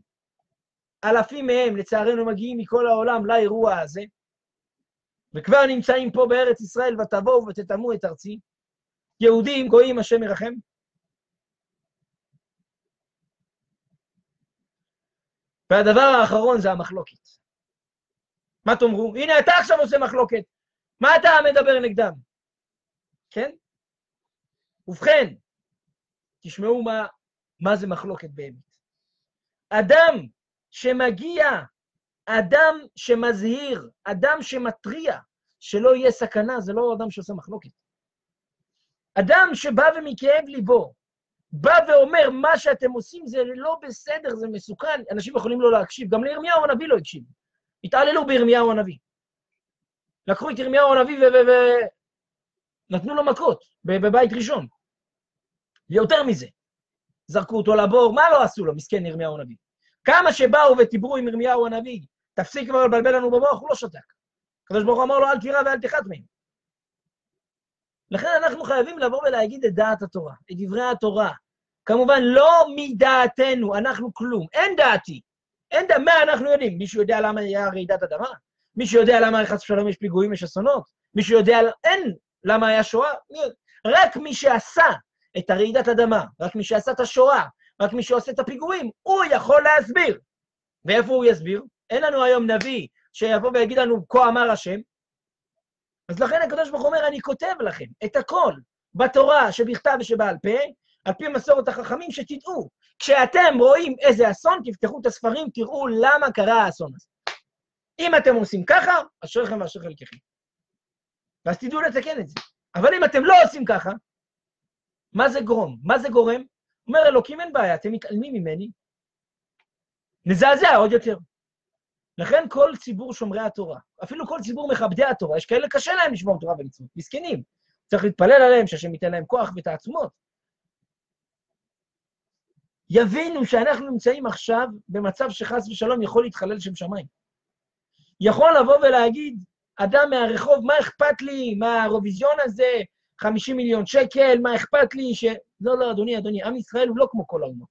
אלפים מהם, לצערנו, מגיעים מכל העולם לאירוע הזה, וכבר נמצאים פה בארץ ישראל, ותבואו ותטמאו את ארצי. יהודים, גויים, השם ירחם. והדבר האחרון זה המחלוקת. מה תאמרו? הנה, אתה עכשיו עושה מחלוקת. מה אתה מדבר נגדם? כן? ובכן, תשמעו מה, מה זה מחלוקת באמת. אדם שמגיע, אדם שמזהיר, אדם שמתריע שלא יהיה סכנה, זה לא אדם שעושה מחלוקת. אדם שבא ומכאב ליבו, בא ואומר, מה שאתם עושים זה לא בסדר, זה מסוכן, אנשים יכולים לא להקשיב, גם לירמיהו הנביא לא הקשיב. התעללו בירמיהו הנביא. לקחו את ירמיהו הנביא ונתנו לו מכות בבית ראשון. ויותר מזה, זרקו אותו לבור, מה לא עשו לו, מסכן ירמיהו הנביא? כמה שבאו ודיברו עם ירמיהו הנביא, תפסיק כבר לבלבל לנו במוח, הוא לא שתק. הקדוש ברוך הוא אמר לו, אל תירא ואל תחת מהם. לכן אנחנו חייבים לבוא ולהגיד את דעת התורה, את דברי התורה. כמובן, לא מדעתנו, אנחנו כלום, אין דעתי. אין דעת, מה אנחנו יודעים? מישהו יודע למה היה רעידת אדמה? מישהו יודע למה חס ושלום יש פיגועים, יש אסונות? מישהו יודע, אין למה היה שואה? רק מי שעשה את הרעידת אדמה, רק מי שעשה את השואה, רק מי שעושה את הפיגועים, הוא יכול להסביר. ואיפה הוא יסביר? אין לנו היום נביא שיבוא ויגיד לנו, כה אמר השם. אז לכן הקדוש ברוך הוא אומר, אני כותב לכם את הכל בתורה שבכתב ושבעל פה, על פי מסורת החכמים, שתדעו, כשאתם רואים איזה אסון, תפתחו את הספרים, תראו למה קרה האסון הזה. אם אתם עושים ככה, אשריכם ואשר חלקכם. ואז תדעו לתקן את זה. אבל אם אתם לא עושים ככה, מה זה גרום? מה זה גורם? אומר אלוקים, אין בעיה, אתם מתעלמים ממני. נזעזע עוד יותר. לכן כל ציבור שומרי התורה, אפילו כל ציבור מכבדי התורה, יש כאלה קשה להם לשמור תורה ומצוות, מסכנים. צריך להתפלל עליהם, שהשם ייתן להם כוח ותעצומות. יבינו שאנחנו נמצאים עכשיו במצב שחס ושלום יכול להתחלל שם שמיים. יכול לבוא ולהגיד, אדם מהרחוב, מה אכפת לי מהאירוויזיון הזה, 50 מיליון שקל, מה אכפת לי ש... לא, לא, אדוני, אדוני, עם ישראל הוא לא כמו כל האומות.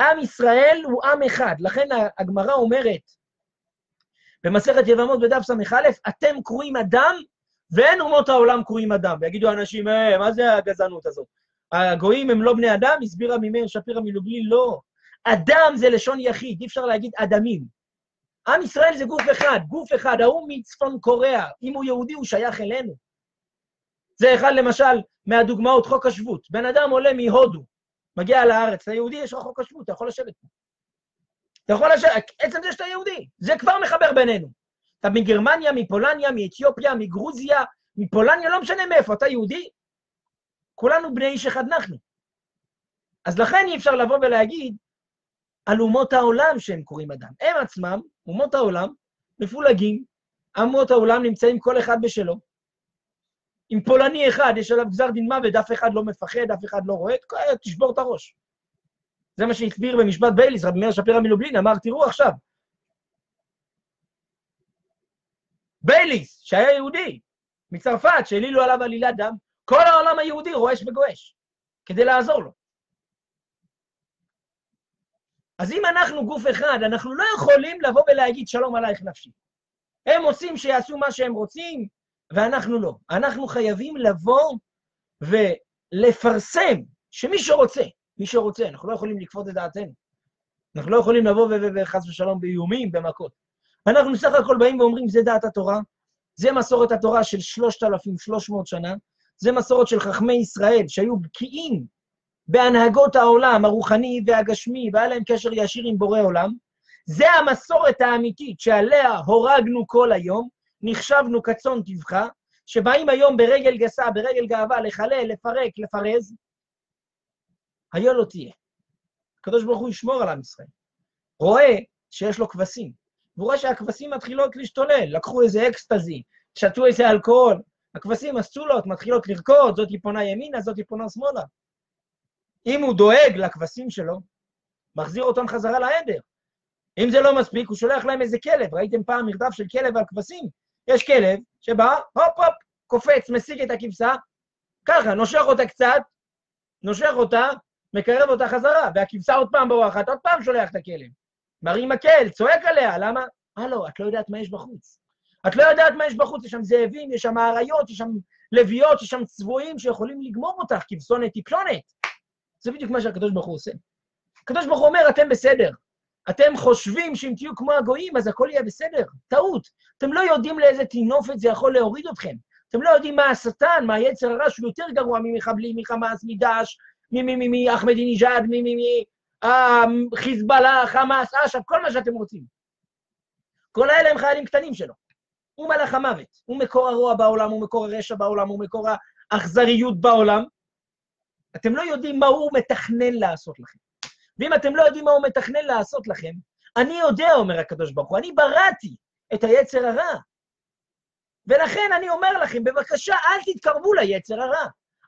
עם ישראל הוא עם אחד, לכן הגמרא אומרת, במסכת יבמות בדף ס"א, אתם קרואים אדם, ואין אומות העולם קרואים אדם. ויגידו אנשים, אה, מה זה הגזענות הזאת? הגויים הם לא בני אדם? הסבירה ממאיר שפירא מלובלין, לא. אדם זה לשון יחיד, אי אפשר להגיד אדמים. עם ישראל זה גוף אחד, גוף אחד, ההוא מצפון קוריאה, אם הוא יהודי הוא שייך אלינו. זה אחד, למשל, מהדוגמאות, חוק השבות. בן אדם עולה מהודו, מגיע לארץ, ליהודי יש לך חוק השבות, אתה יכול לשבת פה. אתה יכול לשבת, עצם זה שאתה יהודי, זה כבר מחבר בינינו. אתה מגרמניה, מפולניה, מאתיופיה, מגרוזיה, מפולניה, לא משנה מאיפה, אתה יהודי, כולנו בני איש אחד אנחנו. אז לכן אי אפשר לבוא ולהגיד על אומות העולם שהם קוראים אדם. הם עצמם, אומות העולם, מפולגים, אומות העולם נמצאים כל אחד בשלו. עם פולני אחד, יש עליו גזר דין מוות, אף אחד לא מפחד, אף אחד לא רואה, תשבור את הראש. זה מה שהסביר במשפט בייליס, רבי מאיר שפירא מלובלין, אמר, תראו עכשיו. בייליס, שהיה יהודי, מצרפת, שהעלילו עליו עלילת דם, כל העולם היהודי רועש וגועש, כדי לעזור לו. אז אם אנחנו גוף אחד, אנחנו לא יכולים לבוא ולהגיד שלום עלייך נפשי. הם עושים שיעשו מה שהם רוצים, ואנחנו לא. אנחנו חייבים לבוא ולפרסם שמי שרוצה, מי שרוצה, אנחנו לא יכולים לכפות את דעתנו. אנחנו לא יכולים לבוא וחס ושלום באיומים, במכות. אנחנו סך הכל באים ואומרים, זה דעת התורה, זה מסורת התורה של 3,300 שנה, זה מסורת של חכמי ישראל שהיו בקיאים בהנהגות העולם הרוחני והגשמי, והיה להם קשר ישיר עם בורא עולם. זה המסורת האמיתית שעליה הורגנו כל היום, נחשבנו כצאן טבחה, שבאים היום ברגל גסה, ברגל גאווה, לחלל, לפרק, לפרז, היה לא תהיה. הקדוש ברוך הוא ישמור על עם ישראל. רואה שיש לו כבשים, והוא רואה שהכבשים מתחילות להשתולל, לקחו איזה אקסטזי, שתו איזה אלכוהול, הכבשים הסצולות מתחילות לרקוד, זאתי פונה ימינה, זאתי פונה שמאלה. אם הוא דואג לכבשים שלו, מחזיר אותם חזרה לעדר. אם זה לא מספיק, הוא שולח להם איזה כלב. ראיתם פעם מרדף של כלב על כבשים? יש כלב שבא, הופ הופ, קופץ, משיג את הכבשה, ככה, נושך אותה קצת, נושך אותה, מקרב אותה חזרה, והכבשה עוד פעם בורחת, עוד פעם שולח את הכלב. מרים מקל, צועק עליה, למה? הלו, את לא יודעת מה יש בחוץ. את לא יודעת מה יש בחוץ, יש שם זאבים, יש שם אריות, יש שם לביאות, יש שם צבועים שיכולים לגמור אותך, כבשונת היא. זה בדיוק מה שהקדוש ברוך הוא עושה. הקדוש ברוך הוא אומר, אתם בסדר. אתם חושבים שאם תהיו כמו הגויים, אז הכל יהיה בסדר. טעות. אתם לא יודעים לאיזה טינופת זה יכול להוריד אתכם. אתם לא יודעים מה השטן, מה היצר הרע, שהוא יותר גרוע ממחבלים, מחמאס, מדאעש, מאחמדינג'אד, מחיזבאללה, חמאס, אש"ף, כל מה שאתם רוצים. כל האלה הם חיילים קטנים שלו. הוא מלאך המוות, הוא מקור הרוע בעולם, הוא מקור הרשע בעולם, הוא מקור האכזריות בעולם. אתם לא יודעים מה הוא מתכנן לעשות לכם. ואם אתם לא יודעים מה הוא מתכנן לעשות לכם, אני יודע, אומר הקדוש ברוך הוא, אני בראתי את היצר הרע. ולכן אני אומר לכם, בבקשה, אל תתקרבו ליצר הרע.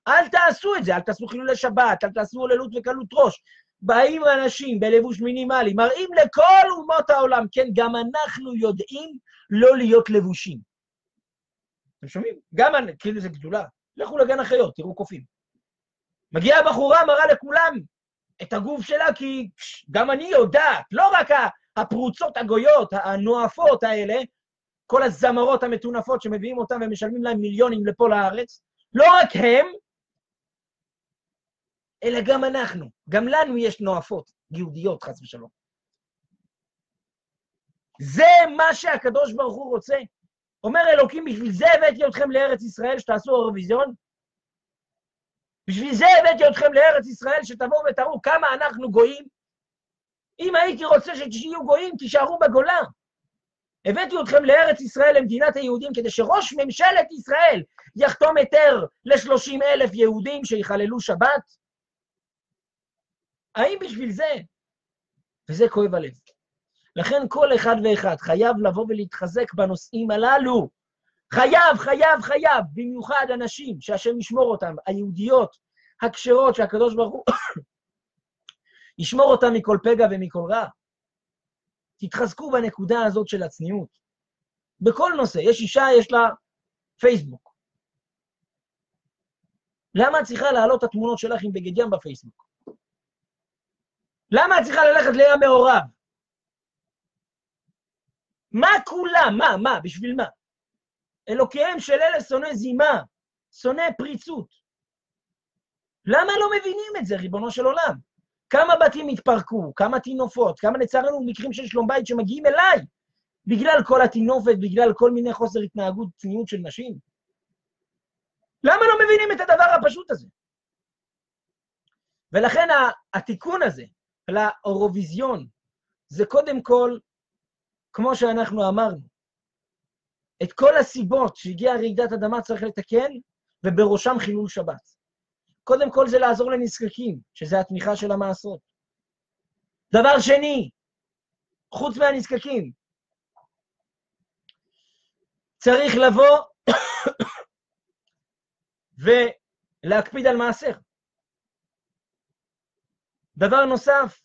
אל תעשו את זה, אל תעשו חילולי שבת, אל תעשו הוללות וקלות ראש. באים אנשים בלבוש מינימלי, מראים לכל אומות העולם, כן, גם אנחנו יודעים לא להיות לבושים. אתם שומעים? גם, כאילו זה גדולה. לכו לגן החיות, תראו קופים. מגיעה בחורה, מראה לכולם את הגוף שלה, כי גם אני יודעת, לא רק הפרוצות הגויות, הנואפות האלה, כל הזמרות המטונפות שמביאים אותם ומשלמים להם מיליונים לפה לארץ, לא רק הם, אלא גם אנחנו. גם לנו יש נואפות, יהודיות, חס ושלום. זה מה שהקדוש ברוך הוא רוצה. אומר אלוקים, בשביל זה הבאתי אתכם לארץ ישראל, שתעשו אירוויזיון? בשביל זה הבאתי אתכם לארץ ישראל, שתבואו ותראו כמה אנחנו גויים? אם הייתי רוצה שתהיו גויים, תישארו בגולה. הבאתי אתכם לארץ ישראל, למדינת היהודים, כדי שראש ממשלת ישראל יחתום היתר ל-30 אלף יהודים שיחללו שבת? האם בשביל זה? וזה כואב הלב. לכן כל אחד ואחד חייב לבוא ולהתחזק בנושאים הללו. חייב, חייב, חייב, במיוחד אנשים שהשם ישמור אותם, היהודיות, הכשרות, שהקדוש ברוך הוא ישמור אותם מכל פגע ומכל רע. תתחזקו בנקודה הזאת של הצניעות. בכל נושא, יש אישה, יש לה פייסבוק. למה את צריכה להעלות את התמונות שלך עם בגד ים בפייסבוק? למה את צריכה ללכת לים מעורב? מה כולם? מה? מה? בשביל מה? אלוקיהם של אלה שונא זימה, שונא פריצות. למה לא מבינים את זה, ריבונו של עולם? כמה בתים התפרקו, כמה טינופות, כמה לצערנו מקרים של שלום בית שמגיעים אליי, בגלל כל הטינופת, בגלל כל מיני חוסר התנהגות, צניעות של נשים? למה לא מבינים את הדבר הפשוט הזה? ולכן התיקון הזה לאירוויזיון זה קודם כל כמו שאנחנו אמרנו, את כל הסיבות שהגיעה רעידת אדמה צריך לתקן, ובראשם חילול שבת. קודם כל זה לעזור לנזקקים, שזה התמיכה של המעשרות. דבר שני, חוץ מהנזקקים, צריך לבוא ולהקפיד על מעשר. דבר נוסף,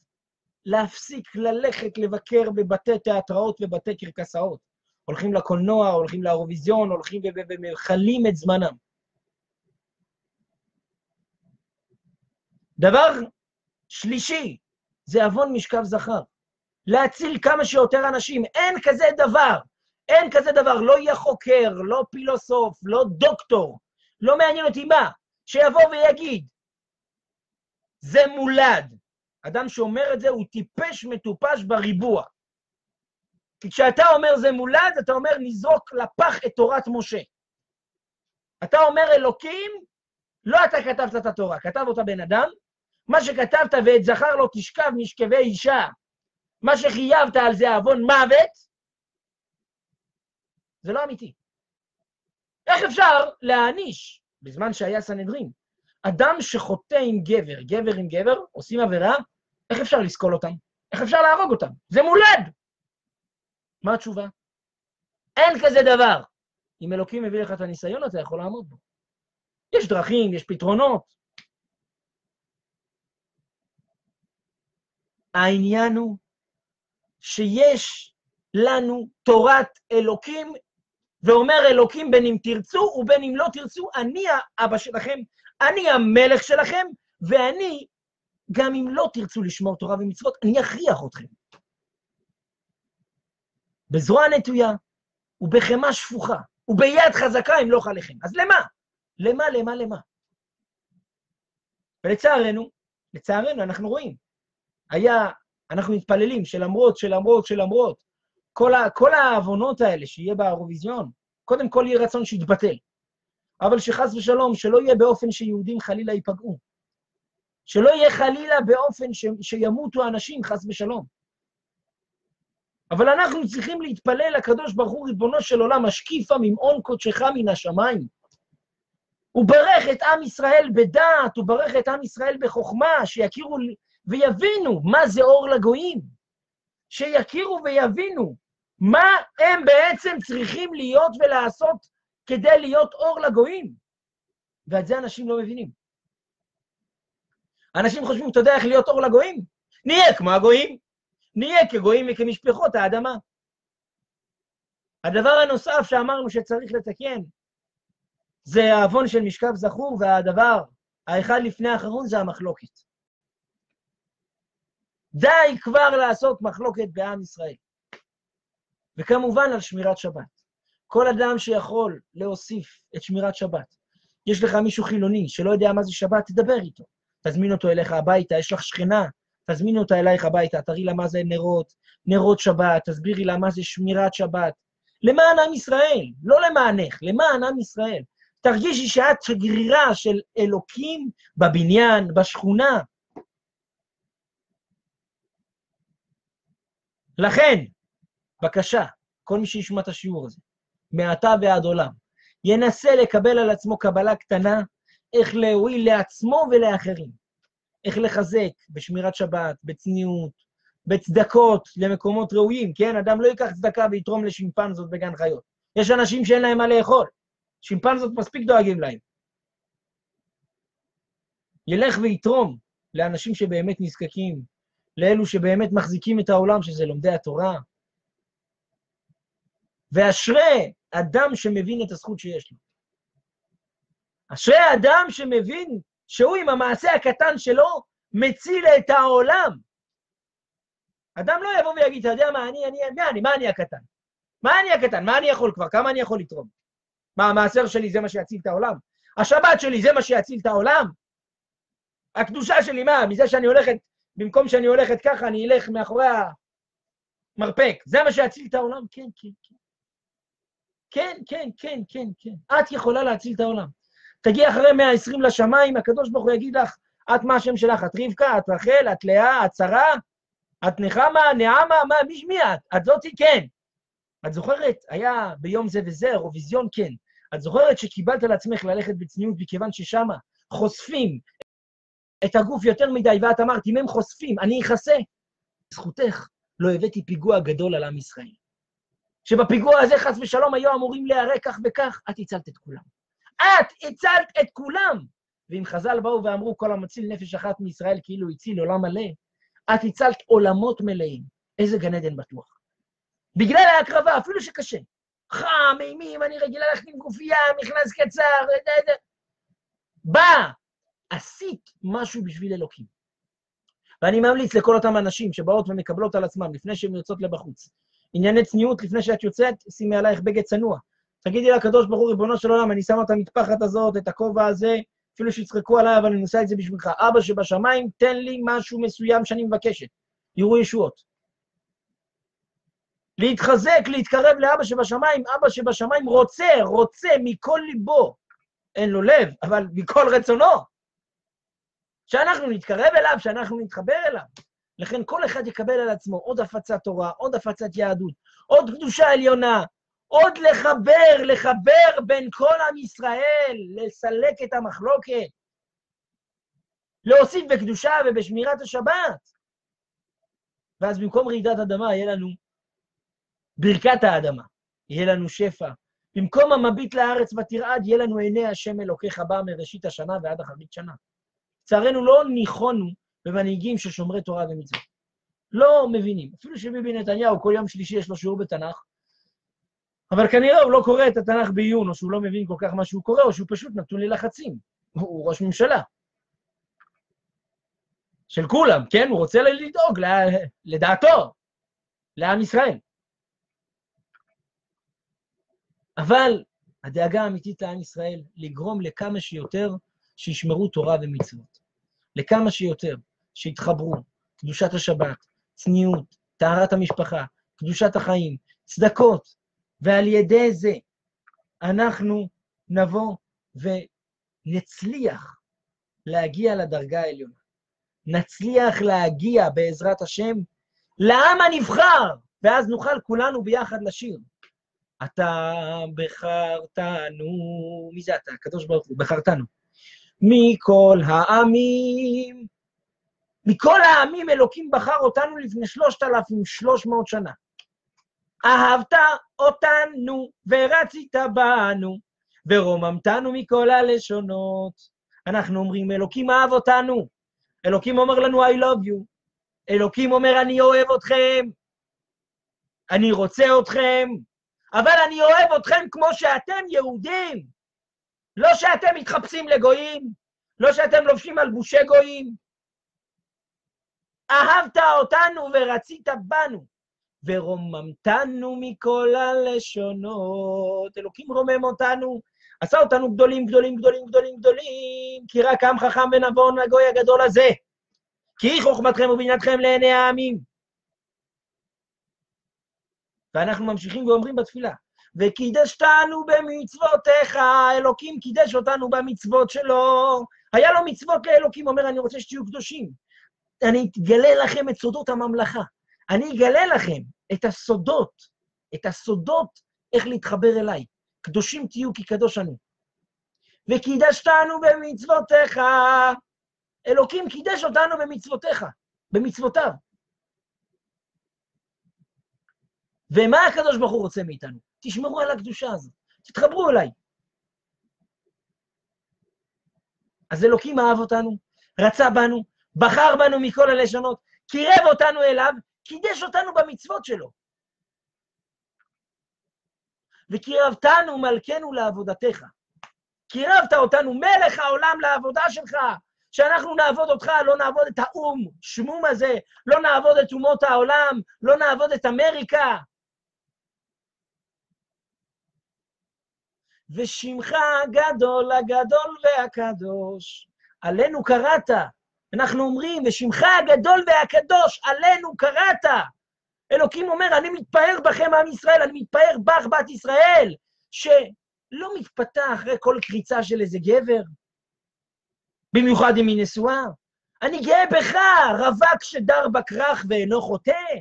להפסיק ללכת לבקר בבתי תיאטראות ובתי קרקסאות. הולכים לקולנוע, הולכים לאירוויזיון, הולכים ומכלים את זמנם. דבר שלישי, זה עוון משכב זכר. להציל כמה שיותר אנשים. אין כזה דבר. אין כזה דבר. לא יהיה חוקר, לא פילוסוף, לא דוקטור, לא מעניין אותי מה, שיבוא ויגיד, זה מולד. אדם שאומר את זה הוא טיפש מטופש בריבוע. כי כשאתה אומר זה מולד, אתה אומר נזרוק לפח את תורת משה. אתה אומר אלוקים, לא אתה כתבת את התורה, כתב אותה בן אדם, מה שכתבת ואת זכר לא תשכב משכבי אישה, מה שחייבת על זה עוון מוות, זה לא אמיתי. איך אפשר להעניש, בזמן שהיה סנהדרין, אדם שחוטא עם גבר, גבר עם גבר, עושים עבירה, איך אפשר לסקול אותם? איך אפשר להרוג אותם? זה מולד! מה התשובה? אין כזה דבר. אם אלוקים מביא לך את הניסיון, אתה יכול לעמוד בו. יש דרכים, יש פתרונות. העניין הוא שיש לנו תורת אלוקים, ואומר אלוקים בין אם תרצו ובין אם לא תרצו, אני האבא שלכם, אני המלך שלכם, ואני, גם אם לא תרצו לשמור תורה ומצוות, אני אכריח אתכם. בזרוע נטויה ובחמה שפוכה, וביד חזקה אמלוך עליכם. אז למה? למה, למה, למה? ולצערנו, לצערנו, אנחנו רואים, היה, אנחנו מתפללים שלמרות, שלמרות, שלמרות, כל העוונות האלה שיהיה באירוויזיון, קודם כל יהיה רצון שיתבטל. אבל שחס ושלום, שלא יהיה באופן שיהודים חלילה ייפגעו. שלא יהיה חלילה באופן ש, שימותו אנשים, חס ושלום. אבל אנחנו צריכים להתפלל לקדוש ברוך הוא, ריבונו של עולם, השקיפה ממעון קודשך מן השמיים. הוא ברך את עם ישראל בדעת, הוא ברך את עם ישראל בחוכמה, שיכירו ויבינו מה זה אור לגויים. שיכירו ויבינו מה הם בעצם צריכים להיות ולעשות כדי להיות אור לגויים. ואת זה אנשים לא מבינים. אנשים חושבים, אתה יודע איך להיות אור לגויים? נהיה כמו הגויים. נהיה כגויים וכמשפחות האדמה. הדבר הנוסף שאמרנו שצריך לתקן זה העוון של משכב זכור, והדבר האחד לפני האחרון זה המחלוקת. די כבר לעשות מחלוקת בעם ישראל. וכמובן על שמירת שבת. כל אדם שיכול להוסיף את שמירת שבת, יש לך מישהו חילוני שלא יודע מה זה שבת, תדבר איתו. תזמין אותו אליך הביתה, יש לך שכנה, תזמין אותה אלייך הביתה, תראי לה מה זה נרות, נרות שבת, תסבירי לה מה זה שמירת שבת. למען עם ישראל, לא למענך, למען עם ישראל. תרגישי שאת שגרירה של אלוקים בבניין, בשכונה. לכן, בבקשה, כל מי שישמע את השיעור הזה, מעתה ועד עולם, ינסה לקבל על עצמו קבלה קטנה, איך להועיל לעצמו ולאחרים. איך לחזק בשמירת שבת, בצניעות, בצדקות למקומות ראויים, כן? אדם לא ייקח צדקה ויתרום לשימפנזות בגן חיות. יש אנשים שאין להם מה לאכול, שימפנזות מספיק דואגים להם. ילך ויתרום לאנשים שבאמת נזקקים, לאלו שבאמת מחזיקים את העולם, שזה לומדי התורה. ואשרי אדם שמבין את הזכות שיש לו. אשרי אדם שמבין שהוא עם המעשה הקטן שלו מציל את העולם. אדם לא יבוא ויגיד, אתה יודע מה, אני, אני, מה אני, מה אני הקטן? מה אני הקטן? מה אני יכול כבר? כמה אני יכול לתרום? מה, המעשר שלי זה מה שיציל את העולם? השבת שלי זה מה שיציל את העולם? הקדושה שלי, מה, מזה שאני הולכת, במקום שאני הולכת ככה, אני אלך מאחורי המרפק. זה מה שיציל את העולם? כן, כן, כן. כן, כן, כן, כן, כן. את יכולה להציל את העולם. תגיע אחרי 120 לשמיים, הקדוש ברוך הוא יגיד לך, את מה השם שלך? את רבקה, את רחל, את לאה, את שרה, את נחמה, נעמה, מה, מי, מי את? את זאתי? כן. את זוכרת, היה ביום זה וזה, אירוויזיון, כן. את זוכרת שקיבלת על עצמך ללכת בצניעות מכיוון ששמה חושפים את הגוף יותר מדי, ואת אמרת, אם הם חושפים, אני אכסה. זכותך, לא הבאתי פיגוע גדול על עם ישראל. שבפיגוע הזה, חס ושלום, היו אמורים להיהרג כך וכך, את הצלת את כולם. את הצלת את כולם! ואם חז"ל באו ואמרו, כל המציל נפש אחת מישראל כאילו הציל עולם מלא, את הצלת עולמות מלאים. איזה גן עדן בטוח. בגלל ההקרבה, אפילו שקשה. חם, אימים, אני רגילה ללכת עם גופייה, מכנס קצר, בא, עשית משהו בשביל אלוקים. ואני ממליץ לכל אותם אנשים שבאות ומקבלות על עצמם לפני שהן יוצאות לבחוץ. ענייני צניעות, לפני שאת יוצאת, שימי עלייך בגד צנוע. תגידי לקדוש ברוך הוא, ריבונו של עולם, אני שם את המטפחת הזאת, את הכובע הזה, אפילו שיצחקו עליי, אבל אני עושה את זה בשבילך. אבא שבשמיים, תן לי משהו מסוים שאני מבקשת. יראו ישועות. להתחזק, להתקרב לאבא שבשמיים, אבא שבשמיים רוצה, רוצה מכל ליבו. אין לו לב, אבל מכל רצונו. שאנחנו נתקרב אליו, שאנחנו נתחבר אליו. לכן כל אחד יקבל על עצמו עוד הפצת תורה, עוד הפצת יהדות, עוד קדושה עליונה, עוד לחבר, לחבר בין כל עם ישראל, לסלק את המחלוקת, להוסיף בקדושה ובשמירת השבת. ואז במקום רעידת אדמה יהיה לנו ברכת האדמה, יהיה לנו שפע. במקום המביט לארץ ותרעד, יהיה לנו עיני השם אלוקיך בא מראשית השנה ועד אחרית שנה. לצערנו לא ניחונו במנהיגים של שומרי תורה ומצוות. לא מבינים. אפילו שביבי נתניהו, כל יום שלישי יש לו שיעור בתנ"ך, אבל כנראה הוא לא קורא את התנ"ך בעיון, או שהוא לא מבין כל כך מה שהוא קורא, או שהוא פשוט נתון ללחצים. הוא ראש ממשלה. של כולם, כן? הוא רוצה לדאוג לדעתו, לעם ישראל. אבל הדאגה האמיתית לעם ישראל, לגרום לכמה שיותר שישמרו תורה ומצוות. לכמה שיותר, שיתחברו, קדושת השבת, צניעות, טהרת המשפחה, קדושת החיים, צדקות, ועל ידי זה אנחנו נבוא ונצליח להגיע לדרגה העליונה. נצליח להגיע, בעזרת השם, לעם הנבחר, ואז נוכל כולנו ביחד לשיר. אתה בחרתנו, מי זה אתה? הקדוש ברוך הוא, בחרתנו. מכל העמים, מכל העמים אלוקים בחר אותנו לפני שלושת אלפים שלוש מאות שנה. אהבת אותנו ורצית בנו, ורוממתנו מכל הלשונות. אנחנו אומרים, אלוקים אהב אותנו. אלוקים אומר לנו, I love you. אלוקים אומר, אני אוהב אתכם. אני רוצה אתכם. אבל אני אוהב אתכם כמו שאתם יהודים. לא שאתם מתחפשים לגויים, לא שאתם לובשים מלבושי גויים. אהבת אותנו ורצית בנו, ורוממתנו מכל הלשונות. אלוקים רומם אותנו, עשה אותנו גדולים, גדולים, גדולים, גדולים, גדולים, כי רק עם חכם ונבון הגוי הגדול הזה. כי חוכמתכם ובינתכם לעיני העמים. ואנחנו ממשיכים ואומרים בתפילה, וקידשתנו במצוותיך, אלוקים קידש אותנו במצוות שלו. היה לו מצוות לאלוקים, אומר, אני רוצה שתהיו קדושים. אני אגלה לכם את סודות הממלכה. אני אגלה לכם את הסודות, את הסודות איך להתחבר אליי. קדושים תהיו כי קדוש אני. וקידשתנו במצוותיך. אלוקים קידש אותנו במצוותיך, במצוותיו. ומה הקדוש ברוך הוא רוצה מאיתנו? תשמרו על הקדושה הזאת, תתחברו אליי. אז אלוקים אהב אותנו, רצה בנו, בחר בנו מכל הלשונות, קירב אותנו אליו, קידש אותנו במצוות שלו. וקירבתנו מלכנו לעבודתך. קירבת אותנו, מלך העולם לעבודה שלך, שאנחנו נעבוד אותך, לא נעבוד את האו"ם, שמום הזה, לא נעבוד את אומות העולם, לא נעבוד את אמריקה, ושמך הגדול, הגדול והקדוש, עלינו קראת. אנחנו אומרים, ושמך הגדול והקדוש, עלינו קראת. אלוקים אומר, אני מתפאר בכם, עם ישראל, אני מתפאר בך, בת ישראל, שלא מתפתה אחרי כל קריצה של איזה גבר, במיוחד אם היא נשואה. אני גאה בך, רווק שדר בכרך ואינו חוטא.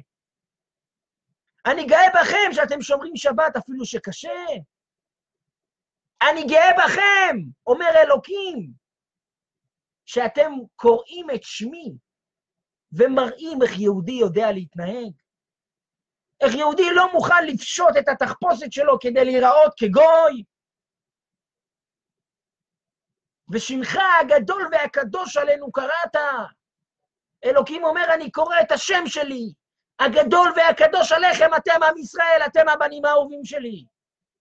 אני גאה בכם שאתם שומרים שבת אפילו שקשה. אני גאה בכם, אומר אלוקים, שאתם קוראים את שמי ומראים איך יהודי יודע להתנהג. איך יהודי לא מוכן לפשוט את התחפושת שלו כדי להיראות כגוי. ושמך הגדול והקדוש עלינו קראת. אלוקים אומר, אני קורא את השם שלי, הגדול והקדוש עליכם, אתם עם ישראל, אתם הבנים האהובים שלי.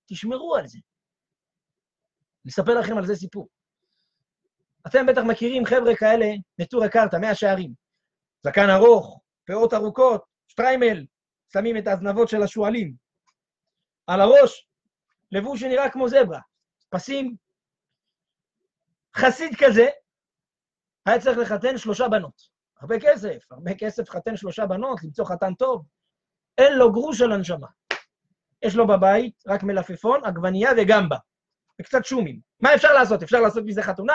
תשמרו על זה. נספר לכם על זה סיפור. אתם בטח מכירים חבר'ה כאלה, נטורי קרתא, מאה שערים. זקן ארוך, פאות ארוכות, שטריימל, שמים את הזנבות של השועלים. על הראש, לבוש שנראה כמו זברה, פסים. חסיד כזה, היה צריך לחתן שלושה בנות. הרבה כסף, הרבה כסף חתן שלושה בנות, למצוא חתן טוב. אין לו גרוש על הנשמה. יש לו בבית רק מלפפון, עגבנייה וגמבה. וקצת שומים. מה אפשר לעשות? אפשר לעשות מזה חתונה?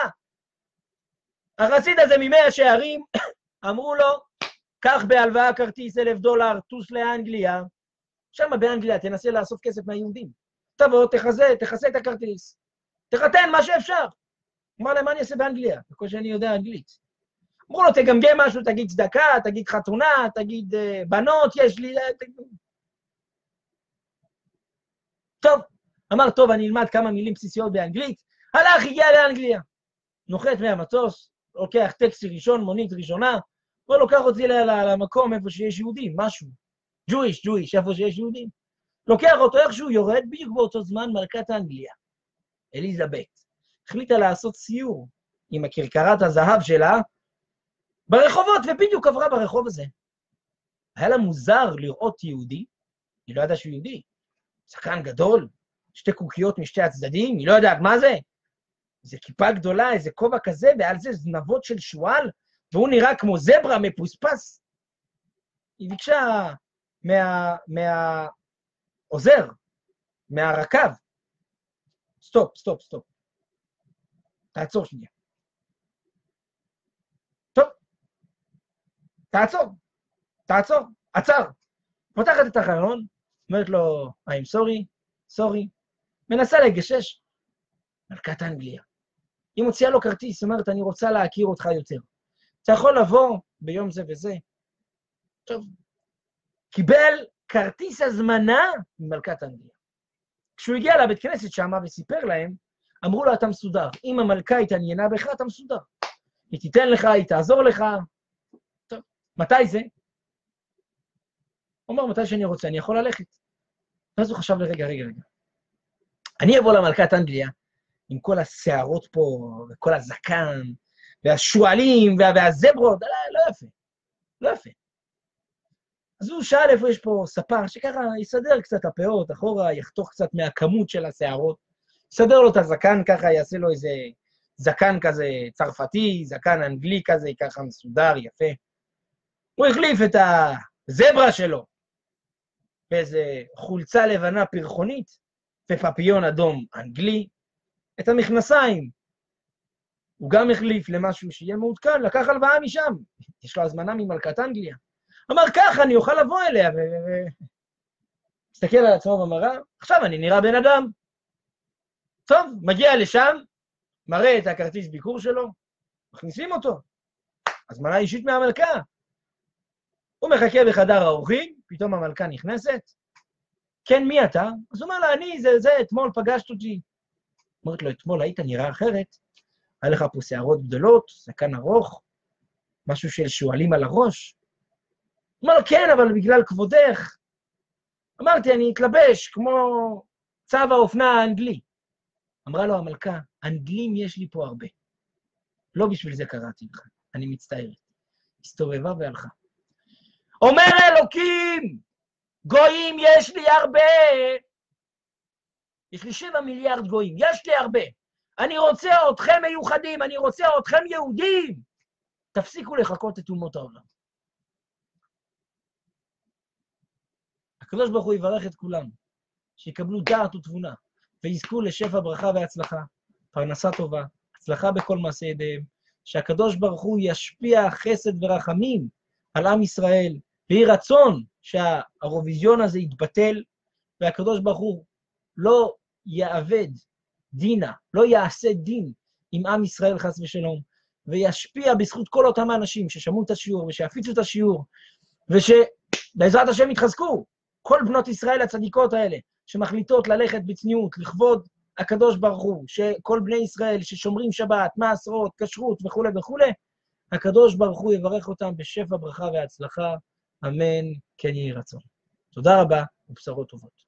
החסיד הזה ממאה השערים, אמרו לו, קח בהלוואה כרטיס אלף דולר, טוס לאנגליה, שם באנגליה תנסה לאסוף כסף מהיהודים. תבוא, תחזה, תכסה את הכרטיס, תחתן מה שאפשר. אמר להם, מה אני אעשה באנגליה? בקושי אני יודע אנגלית. אמרו לו, תגמגם משהו, תגיד צדקה, תגיד חתונה, תגיד uh, בנות, יש לי... Uh, טוב, אמר, טוב, אני אלמד כמה מילים בסיסיות באנגלית, הלך, הגיע לאנגליה. נוחת מהמטוס, לוקח טקסי ראשון, מונית ראשונה, ולוקח אותי למקום איפה שיש יהודים, משהו. ג'ויש, ג'ויש, איפה שיש יהודים. לוקח אותו איכשהו, יורד, בדיוק באותו זמן מלכת אנגליה, אליזבת, החליטה לעשות סיור עם הכרכרת הזהב שלה ברחובות, ובדיוק עברה ברחוב הזה. היה לה מוזר לראות יהודי, היא לא ידעה שהוא יהודי, זקן גדול, שתי קוקיות משתי הצדדים, היא לא יודעת מה זה. איזה כיפה גדולה, איזה כובע כזה, ועל זה זנבות של שועל, והוא נראה כמו זברה מפוספס. היא ביקשה מה... מהעוזר, מהרכב, stop, stop, stop. תעצור שנייה. טוב, תעצור, תעצור, עצר. פותחת את החלון, אומרת לו, I'm sorry, sorry, מנסה לגשש. מלכת אנגליה. היא מוציאה לו כרטיס, אומרת, אני רוצה להכיר אותך יותר. אתה יכול לבוא ביום זה וזה. טוב, קיבל כרטיס הזמנה ממלכת אנגליה. כשהוא הגיע לבית כנסת שמה וסיפר להם, אמרו לו, אתה מסודר. אם המלכה התעניינה בך, אתה מסודר. היא תיתן לך, היא תעזור לך. טוב, מתי זה? הוא אומר, מתי שאני רוצה, אני יכול ללכת. ואז הוא חשב לרגע, רגע, רגע. אני אבוא למלכת אנגליה עם כל השערות פה, וכל הזקן, והשועלים, וה, והזברות, לא, לא יפה. לא יפה. אז הוא שאל איפה יש פה ספר, שככה יסדר קצת הפאות אחורה, יחתוך קצת מהכמות של השערות, יסדר לו את הזקן ככה, יעשה לו איזה זקן כזה צרפתי, זקן אנגלי כזה, ככה מסודר, יפה. הוא החליף את הזברה שלו באיזה חולצה לבנה פרחונית ופפיון אדום אנגלי, את המכנסיים. הוא גם החליף למשהו שיהיה מעודכן, לקח הלוואה משם. יש לו הזמנה ממלכת אנגליה. אמר, ככה אני אוכל לבוא אליה, ו... מסתכל על עצמו במראה, עכשיו אני נראה בן אדם. טוב, מגיע לשם, מראה את הכרטיס ביקור שלו, מכניסים אותו. הזמנה אישית מהמלכה. הוא מחכה בחדר האורחים, פתאום המלכה נכנסת. כן, מי אתה? אז הוא אומר לה, אני, זה, זה, אתמול פגשת אותי. אומרת לו, אתמול היית נראה אחרת, היה לך פה שערות גדולות, זקן ארוך, משהו של שועלים על הראש. אמר לו, כן, אבל בגלל כבודך. אמרתי, אני אתלבש כמו צו האופנה האנגלי. אמרה לו המלכה, אנגלים יש לי פה הרבה. לא בשביל זה קראתי לך, אני מצטערת. הסתובבה והלכה. אומר אלוקים, גויים יש לי הרבה. יש לי שבע מיליארד גויים, יש לי הרבה. אני רוצה אתכם מיוחדים, אני רוצה אתכם יהודים. תפסיקו לחקות את אומות העולם. הקדוש ברוך הוא יברך את כולם, שיקבלו דעת ותבונה, ויזכו לשפע ברכה והצלחה, פרנסה טובה, הצלחה בכל מעשה ידיהם, שהקדוש ברוך הוא ישפיע חסד ורחמים על עם ישראל, ויהי רצון שהאירוויזיון הזה יתבטל, והקדוש ברוך הוא לא יאבד דינה, לא יעשה דין עם עם ישראל חס ושלום, וישפיע בזכות כל אותם האנשים ששמעו את השיעור ושיפיצו את השיעור, ושבעזרת השם יתחזקו, כל בנות ישראל הצדיקות האלה, שמחליטות ללכת בצניעות, לכבוד הקדוש ברוך הוא, שכל בני ישראל ששומרים שבת, מעשרות, כשרות וכולי וכולי, הקדוש ברוך הוא יברך אותם בשפע ברכה והצלחה, אמן, כן יהי רצון. תודה רבה ובשורות טובות.